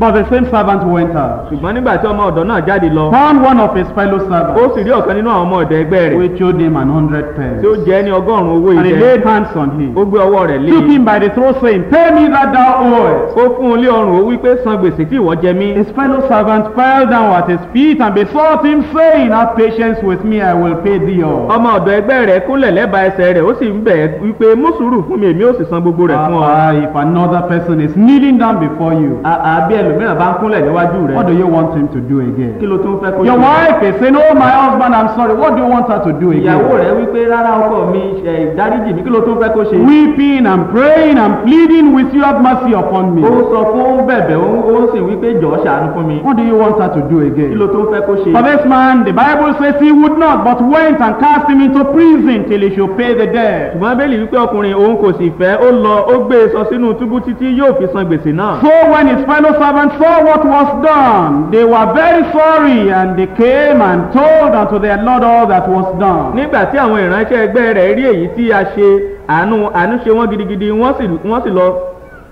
But the same servant went out, ṣùgbọ́n nígbà tí ọmọ ọ̀dọ̀ náà jáde lọ found one of his fellow ó servants, sì rí ọ̀kan nínú àwọn ọmọ ọ̀dọ̀ ẹgbẹ́ rẹ̀ which owed him an hundred pence. tí ó jẹ́ ní ọgọ́rùn-ún owó And he ìjẹ laid hands on him, ó gbé ọwọ́ rẹ̀ lé took him by the throat, saying, Pay me that thou owest. ó fún un lé ọrùn ó wípé san gbèsè tí ìwọ jẹ mí His fellow servant fell down at his feet and besought him, saying, Have patience with me, I will pay thee all. ọmọ ọ̀dọ̀ ẹgbẹ́ rẹ̀ kúnlẹ̀ lẹ́bàá ẹsẹ̀ rẹ̀ ó sì ń bẹ̀ ẹ́ wípé mú sùúrù fún mi èmi ó sì san gbogbo rẹ̀ fún ọ. If another person is kneeling down before you, àbí ẹlòmíràn bá ń kúnlẹ̀ níwájú rẹ̀ what do you want him to do kí again? ló tún fẹ́ kó Your ṣe? wife is saying, Oh, my husband, I'm sorry. What do you want her to do ìyàwó again? rẹ̀ wípé rárá ọkọ mi ẹ̀ dáríjì mi kí ló tún fẹ́ kó ṣe. Weeping and praying and pleading with you, have mercy upon me. ó sọ fún bẹ̀bẹ̀ ó ó sì wípé jọ̀ọ́ ṣàánú fún mi What do you want her to do kí ló again? tún fẹ́ kó ṣe. For this man, the Bible says he would not, but went and cast him into prison till he should pay the debt. ṣùgbọ́n bẹ́ẹ̀lì wípé ọkùnrin òun kò sì fẹ́ ó lọ ó gbé e sọ sínú túbú títí yóò fi san gbèsè náà. So when his fellow servants saw what was done, they were very sorry, and they came and told unto their Lord all that was done. nígbà tí àwọn ìránṣẹ́ ẹgbẹ́ rẹ̀ rí èyí tí a ṣe àánú àánú ṣe wọ́n gidigidi wọ́n sì lọ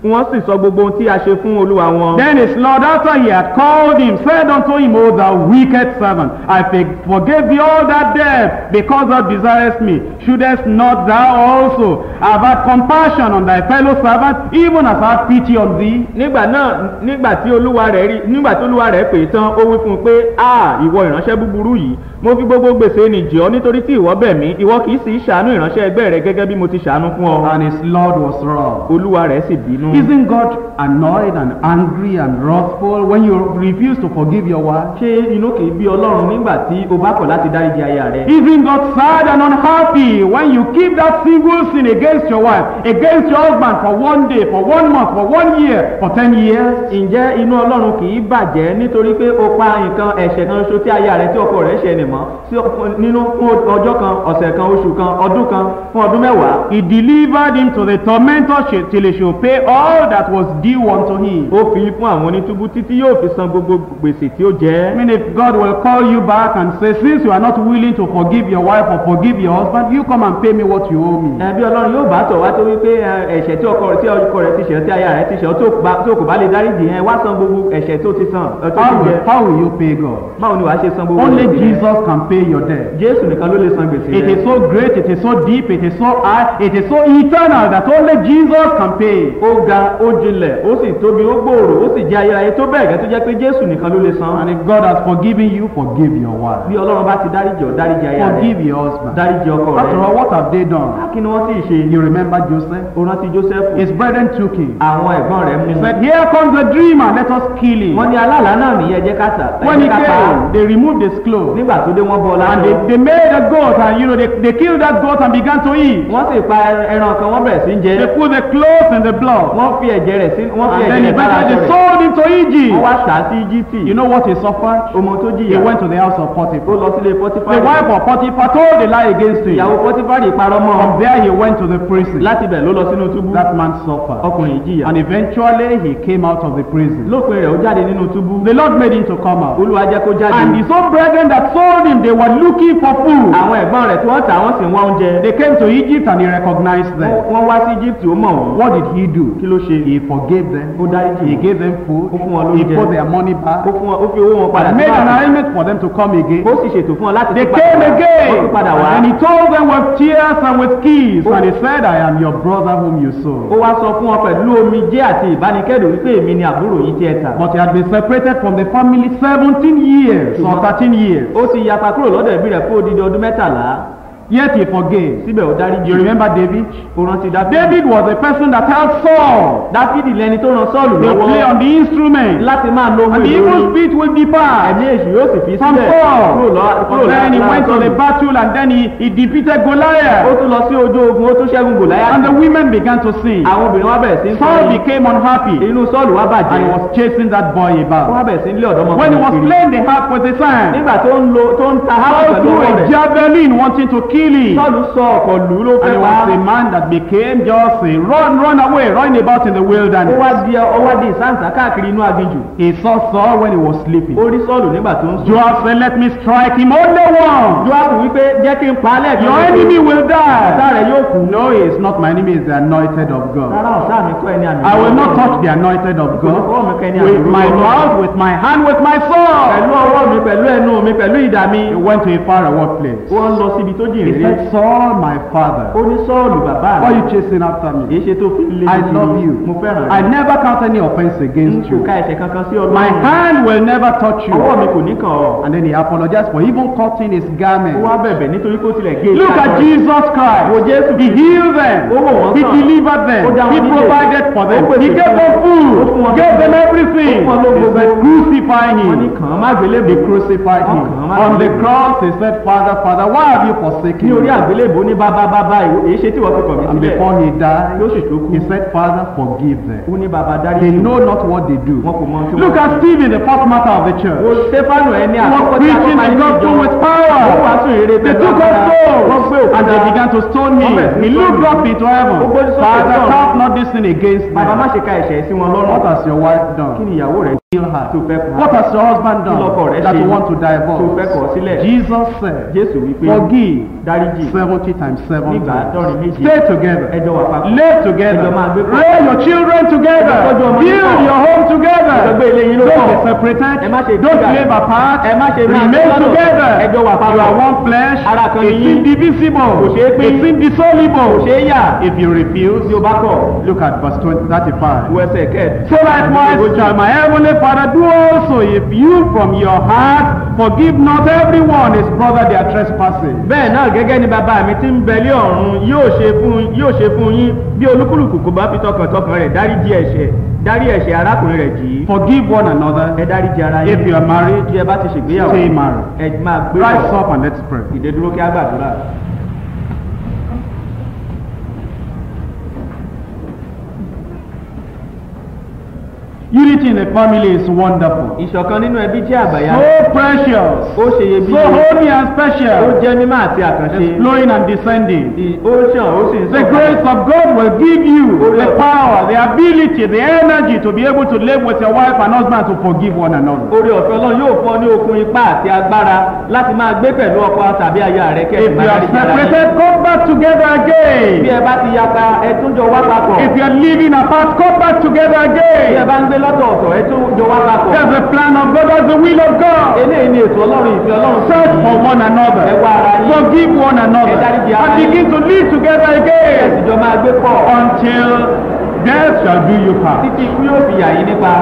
wọ́n sì sọ gbogbo ohun tí a ṣe fún olúwa wọn. Then his Lord, after he had called him, said unto him, O thou wicked servant, I for- forgave thee all that debt, because thou desirest me. Shouldest not thou also have had compassion on thy fellow servant, even as I had pity on thee? nígbà náà nígbà tí olúwa rẹ̀ rí nígbà tí olúwa rẹ̀ pè tán ó wí fún un pé a ìwọ ìránṣẹ́ búburú yìí mo fi gbogbo gbèsè nì jì ọ́ nítorí tí ìwọ bẹ̀ mí ìwọ kì í sì í ṣàánú ìránṣẹ́ ẹgbẹ́ rẹ̀ gẹ́gẹ́ bí mo ti ṣàánú fún ọ. And his Lord was wroth. olúwa rẹ̀ sì bínú. Isn't God annoyed and angry and wrathful when you refuse to forgive your wife? ṣé inú kì í bí ọlọ́run nígbà tí o bá kọ̀ láti dáríji aya rẹ̀. Isn't God sad and unhappy when you keep that single sin against your wife, against your husband for one day, for one month, for one year, for ten years? ǹjẹ́ inú ọlọ́run kì í bàjẹ́ nítorí pé o pa nǹkan ẹ̀ṣẹ̀ kan ṣoṣo tí aya rẹ̀ tí ọkọ rẹ̀ ṣẹ̀ nìmọ́ nínú fún ọjọ́ kan ọ̀sẹ̀ kan oṣù kan ọdún kan fún ọdún mẹ́wàá. He delivered him to the tormentor till he should pay all that was due unto him. ó fi fún àwọn onítúbú títí yóò fi san gbogbo gbèsè tí ó I jẹ́. mean, if God will call you back and say, since you are not willing to forgive your wife or forgive your husband, you come and pay me what you owe me. ẹbí ọlọ́run yóò bá tọ̀ wá tó wípé ẹ̀ṣẹ̀ tí ọkọ rẹ̀ tí ọkọ rẹ̀ ti ṣẹ̀ tí aya rẹ̀ ti ṣẹ̀ tó kò bá lè dáríjì yẹn wá san gbogbo ẹ̀ṣẹ̀ tó ti san How will, how will you pay God? báwo ni wàá ṣe san gbogbo Only gbèsè yẹn? Jesus can pay your debt. jésù nìkan ló lè san gbèsè It rẹ̀. is so great, it is so deep, it is so high, it is so eternal that only Jesus can pay. ó ga ó jinlẹ̀ ó sì tóbi ó gbòòrò ó sì jẹ́ ayérayé tó bẹ́ẹ̀ gẹ́ tó jẹ́ pé jésù nìkan ló lè san And if God has forgiven you, forgive your wife. bí ọlọ́run bá ti dáríjì ọ́ dáríjì aya rẹ̀ Forgive your husband. dáríjì ọkọ After rẹ̀ all, what have they done? kí ni wọ́n sì ṣe You remember Joseph? ó rántí joseph His brethren took him. àwọn ẹ̀gbọ́n rẹ̀ mú Said, Here comes the dreamer, let us kill him. wọ́n ní alálàá náà nìyẹn jẹ́ ká sà When he came, they removed his clothes. nígbà tó dé wọ́n bọ́ And lára they, they made a goat, and you know, they, they killed that goat and began to eat. wọ́n sì pa ẹran kan wọ́n bẹ̀rẹ̀ sí jẹ They put the clothes in the blood. Wọ́n fi ẹ̀jẹ̀ rẹ̀ sí wọ́n fi And then ẹ̀jẹ̀ rẹ̀ sára eventually they rẹ̀ sold him to Egypt. wọ́n wá tà á sí íjíbítì You know what he suffered? ọmọ tó He jìyà went to the house of ó Potiphar. lọ sílé The pọtifárì wife of Potiphar told a lie against him. ìyàwó pọtifárì parọ́ mọ́ From there he went to the prison. láti bẹ̀ ló lọ sínú túbú That man suffered. ọkùnrin yìí jìyà And eventually he came out of the prison. lópin rẹ̀ ó jáde nínú túbú The Lord made him to come out. olúwa jẹ́ kó jáde And his own brethren that sold him, they were looking for food. àwọn ẹ̀gbọ́n rẹ̀ tí wọ́n tà wọ́n sì ń wá oúnjẹ They came to Egypt and he recognized them. Wọ́n wá sí egypt ó mọ̀ wọ́n What did he do? kí ló ṣe He forgave them. ó dáríjì He gave them food. Ó fún wọn He lóúnjẹ. put their money back. ó fún wọn ó fi owó wọn padà made an arrangement for them to come again. ó sì ṣètò fún wọn láti They tún padà came again. wọ́n tún padà wá And he told them with tears and with keys. And he said, I am your brother whom you ó sold. wá sọ fún wọn pẹ̀lú omijé àti ìbánikẹ́dùn wípé èmi ni àbúrò yìí tí ẹ tà But he had been separated from the family 17 years or 13 years. ó ti yapa kúrò lọ́dọ̀ ẹbí rẹ̀ fún odidi ọdún mẹ́tàlá Yet he forgave. síbẹ̀ ó dáríjì You remember David? ó rántí dáfídì David was the person that helped Saul dáfídì lẹni tó ran sọ́ọ̀lù to play lọ́wọ́ on the instrument. láti máa lo ohun And the evil spirit will depart. ẹ̀mí èṣù yóò sì fi from sílẹ̀ Saul. kúrò lọ́- kúrò But then he went to the battle and then he, he defeated ó Goliath. tún lọ sí ojú ogun ó tún ṣẹ́gun gòláyà And the women began to sing. àwọn obìnrin wá bẹ̀rẹ̀ sí Saul became unhappy inú sọ́ọ̀lù wá bàjẹ́ and he was chasing that boy ó about. bẹ̀rẹ̀ sí ń lé ọ̀dọ́mọkùnrin When he was playing the harp with his hand, nígbà tó ń lo tó ń ta Saul pẹ̀lú threw ọwọ́ a javelin wanting to kill him. sọ́ọ̀lù sọ ọ̀kọ̀ lù ú ló And fẹ́ he pa was a man that became just a run, run away, running about in the ó wilderness. wá di ó wá di ìsáǹsá káàkiri inú aginjù He saw Saul when he was sleeping. ó rí sọ́ọ̀lù nígbà tó ń sùn Joab said, Let me strike him only once. joabu wípé jẹ́ kí n pa á lẹ́ẹ̀kan Your enemy will ọ̀tá die. rẹ̀ yóò kú No, he is not my enemy, he is the anointed of God. rárá ọ̀tá mi kọ́ ẹni àmì I will not touch the anointed of God with my mouth, with my hand, with my sword. pẹ̀lú ọwọ́ mi pẹ̀lú ẹnu mi pẹ̀lú ìdá mi He went to a far away place. wọ́n lọ síbi tó jìn He said, Saul, my father, ó ní sọ́ọ̀lù bàbá why are you chasing after me? kìí ṣe tó fi lé I mi love you. mo fẹ́ràn I never count any offense n against kò ka you. ẹ̀ṣẹ̀ kankan sí My hand will never touch ọwọ́ mi you. kò ní kàn ọ́ And then he apologized for even cutting his ó wá garment. bẹ̀bẹ̀ nítorí kó tilẹ̀ gé Look at. Jesus Wo Christ. Jésù He healed Ó them. wò wọ́n He delivered them. Ó dá wọn He provided for them. Ó pèsè He gave them food. Ó fún wọn Gave them everything. Ó fún wọn He lógo. said, crucify wọ́n ní him. kàn án má They crucified him. kàn án má On the cross, he said, Father, Father, why have you forsaken ní orí me? àgbélébùú ní bábá bábá ìwé èyí ṣe tí wọ́n fi kàn mí And sílẹ̀ before he died, yóò kú he said, Father, forgive them. ó ní bàbá dárí They know not what they do. wọn kò mọ tí Look wọ́n at Stephen, the first matter of the wo church. stefanu ẹni He was àkọ́kọ́ tí a kọ́ máa gospel with ó power. wàásù ìrere They pẹ̀lú took up agbára wọ́n gbé stones and they began to stone him. Wọ́n He looked up into heaven. Father, count not this sin against bàbá má ṣe ka ẹ̀ṣẹ̀ sí wọn What lọ́rùn has your wife kí done? ni ìyàwó rẹ̀ Kill her. tó fẹ́ pa What has your husband Kí lọkọ done rẹ̀ that ṣe? you want to tó fẹ́ divorce? kọ̀ sílẹ̀ Jesus said, jésù wípé forgive dáríjì 70 times 7 nígbà àádọ́rin méje Stay together. ẹjọ́ wà papọ̀ Live together. Ẹjọ́ máa gbé pọ̀. Raise your children together. Build your home together. Ẹjọ́ gbé ilé yín ló Don't pọ̀. be separated. Ẹ má ṣe Don't live apart. Ẹ má ṣe Remain together. Ẹjọ́ wà papọ̀. You are one flesh. Ara kan ni It's yín. indivisible. Kò ṣeé pín. It's indissoluble. ṣé yà If you refuse, tí o bá kọ̀ look at verse 20, 35. wo ẹsẹ̀ kẹ́ẹ̀ So likewise shall my heavenly Father do also if you from your heart forgive not everyone his brother their trespasses. bẹ́ẹ̀ náà gẹ́gẹ́ ni bàbá mi ti ń bẹ lé ọ̀run yóò ṣe fún yín bí olúkúlùkù kò bá fi tọkàntọkàn rẹ̀ dáríjì ẹ̀ṣẹ̀ dárí ẹ̀ṣẹ̀ arákùnrin rẹ̀ jì í Forgive one another. ẹ dáríjì ara If yín you are married, bí ẹ bá ti ṣègbéyàwó stay married. ẹ máa gbé Rise pọ̀ up and let's pray. ìdẹ́dúró kí á gbàdúrà. Unity in the family is wonderful. ìṣọ̀kan nínú ẹbí jẹ́ àbàyà So precious. ó ṣe So iyebíye holy and ó special. jẹ́ mímọ́ àti àkànṣe It's flowing and descending. Ó ṣàn ó sì ń The sọ̀kalẹ̀. grace of God will give you the power, the ability, the energy to be able to live with your wife and husband to forgive one another. orí ọ̀fẹ́ ọlọ́run yóò fọ́ ní okun ipá àti agbára láti máa gbé pẹ̀lú ọkọ tàbí aya rẹ̀ If kẹ́sì you máa are dáríjì ara yín. separated, come back together bí again. ẹ bá ti yapa ẹ tún jọ wá papọ̀ If you are living apart, come back together bí ẹ again. bá ń gbé lọ́tọ̀ọ̀tọ̀ ẹ tún jọ wá papọ̀ That's the plan of God, that's the will of God. eléyìí ni ètò ọlọ́run ìfẹ́ ọlọ́run Search for one another. ẹ wá ara yín Forgive one another. Ẹ dáríjì ara And begin to live together ẹ sì again jọ máa gbé pọ̀ until death shall do you part. títí ikú yóò fi yà yín nípa